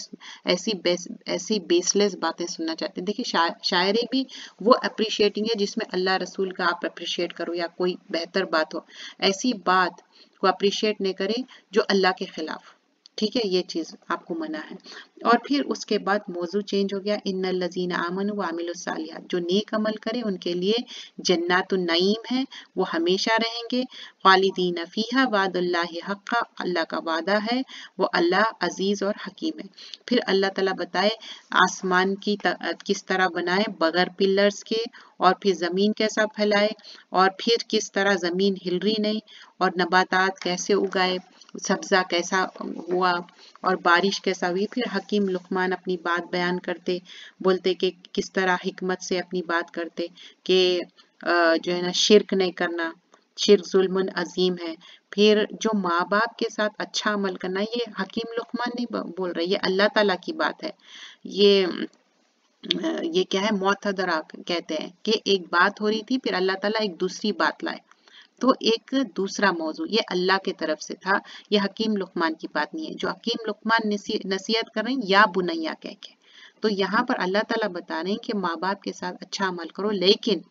Speaker 1: ऐसी बेस ऐसी बेसलेस बातें सुनना चाहते। देखिए शा, शायरी भी वो अप्रिशिएटिंग है जिसमें अल्लाह रसूल का आप अप्रिशिएट करो या कोई बेहतर बात हो। ऐसी बात को अप्रिशिएट नहीं करें जो अल्लाह के खिलाफ ठीक है, ये चीज़ आपको मना है। और फिर उसके बाद मौजू चेंज हो गया इन लजीन आमन वामिल जो नेक अमल करे, उनके लिए जन्नात नईम है, वो हमेशा रहेंगे। खालिदीन फ़ीहा वादल्लाह हक्का, अल्लाह का वादा है, वो अल्लाह अज़ीज़ और हकीम है। फिर अल्लाह ताला बताए, आसमान की किस तरह बनाए, बगैर पिलर्स के, और फिर ज़मीन कैसा फैलाए, और फिर किस तरह ज़मीन हिल रही नहीं, और नबातात कैसे उगाए। सब्जा कैसा हुआ और बारिश कैसा हुई? फिर हकीम लुकमान अपनी बात बयान करते, बोलते कि किस तरह हिकमत से अपनी बात करते कि जो है ना, शिरक नहीं करना, शिरक जुल्म अजीम है। फिर जो माँ बाप के साथ अच्छा अमल करना, ये हकीम लुकमान नहीं बोल रहे, ये अल्लाह ताला की बात है। ये ये क्या है? मोतदरा कहते हैं कि एक बात हो रही थी, फिर अल्लाह ताला एक दूसरी बात लाए। तो एक दूसरा मौजू, ये अल्लाह के तरफ़ से था यह हकीम लुकमान की बात नहीं है। जो हकीम लुकमान नसीहत कर रहे हैं, या बुनैया कह के। तो यहाँ पर अल्लाह ताला बता रहे हैं कि माँ बाप के साथ अच्छा अमल करो, लेकिन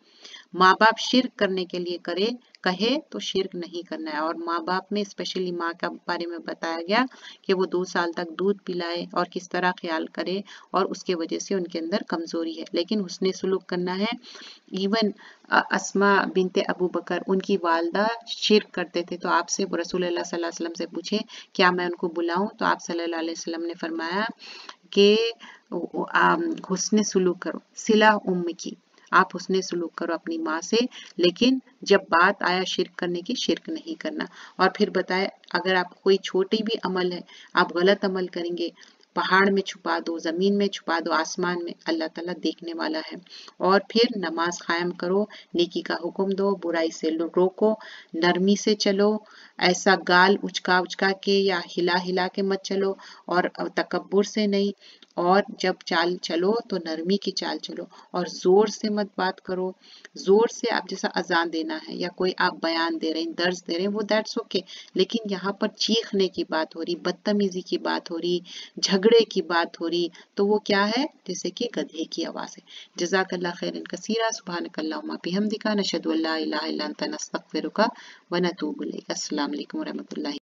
Speaker 1: माँ बाप शिरक करने के लिए करे, कहे तो शिरक नहीं करना है। और माँ बाप में स्पेशली माँ का बारे में बताया गया कि वो दो साल तक दूध पिलाए और किस तरह ख्याल करे और उसके वजह से उनके अंदर कमज़ोरी है। लेकिन उसने सुलूक करना है। इवन असमा बिनते अबू बकर, उनकी वालदा शिरक करते थे। तो आपसे रसूल वसल्लम से पूछे, क्या मैं उनको बुलाऊं? तो आप वसल्लम ने फरमाया कि हुस्न सुलूक करो, सिला उम्म की। आप उसने सलूक करो अपनी माँ से, लेकिन जब बात आया शिरक करने की, शिरक नहीं करना। और फिर बताए अगर आप कोई छोटी भी अमल है, आप गलत अमल करेंगे। पहाड़ में छुपा दो, ज़मीन में छुपा दो, आसमान में, अल्लाह ताला देखने वाला है। और फिर नमाज़ कायम करो, नेकी का हुक्म दो, बुराई से रोको, नरमी से चलो, ऐसा गाल उचका उचका के या हिला हिला के मत चलो, और तकबर से नहीं। और जब चाल चलो तो नरमी की चाल चलो। और ज़ोर से मत बात करो। ज़ोर से आप जैसा अजान देना है या कोई आप बयान दे रहे हैं, दर्ज दे रहे हैं, वो दैट्स ओके okay. लेकिन यहाँ पर चीखने की बात हो रही, बदतमीजी की बात हो रही, झगड़े की बात हो रही तो वो क्या है? जैसे कि गधे की आवाज़ है। जजाकल्ला खैर कसीरा सुबह कल्ला हम दिखा नशद वालेकुम रहमतुल्लाहि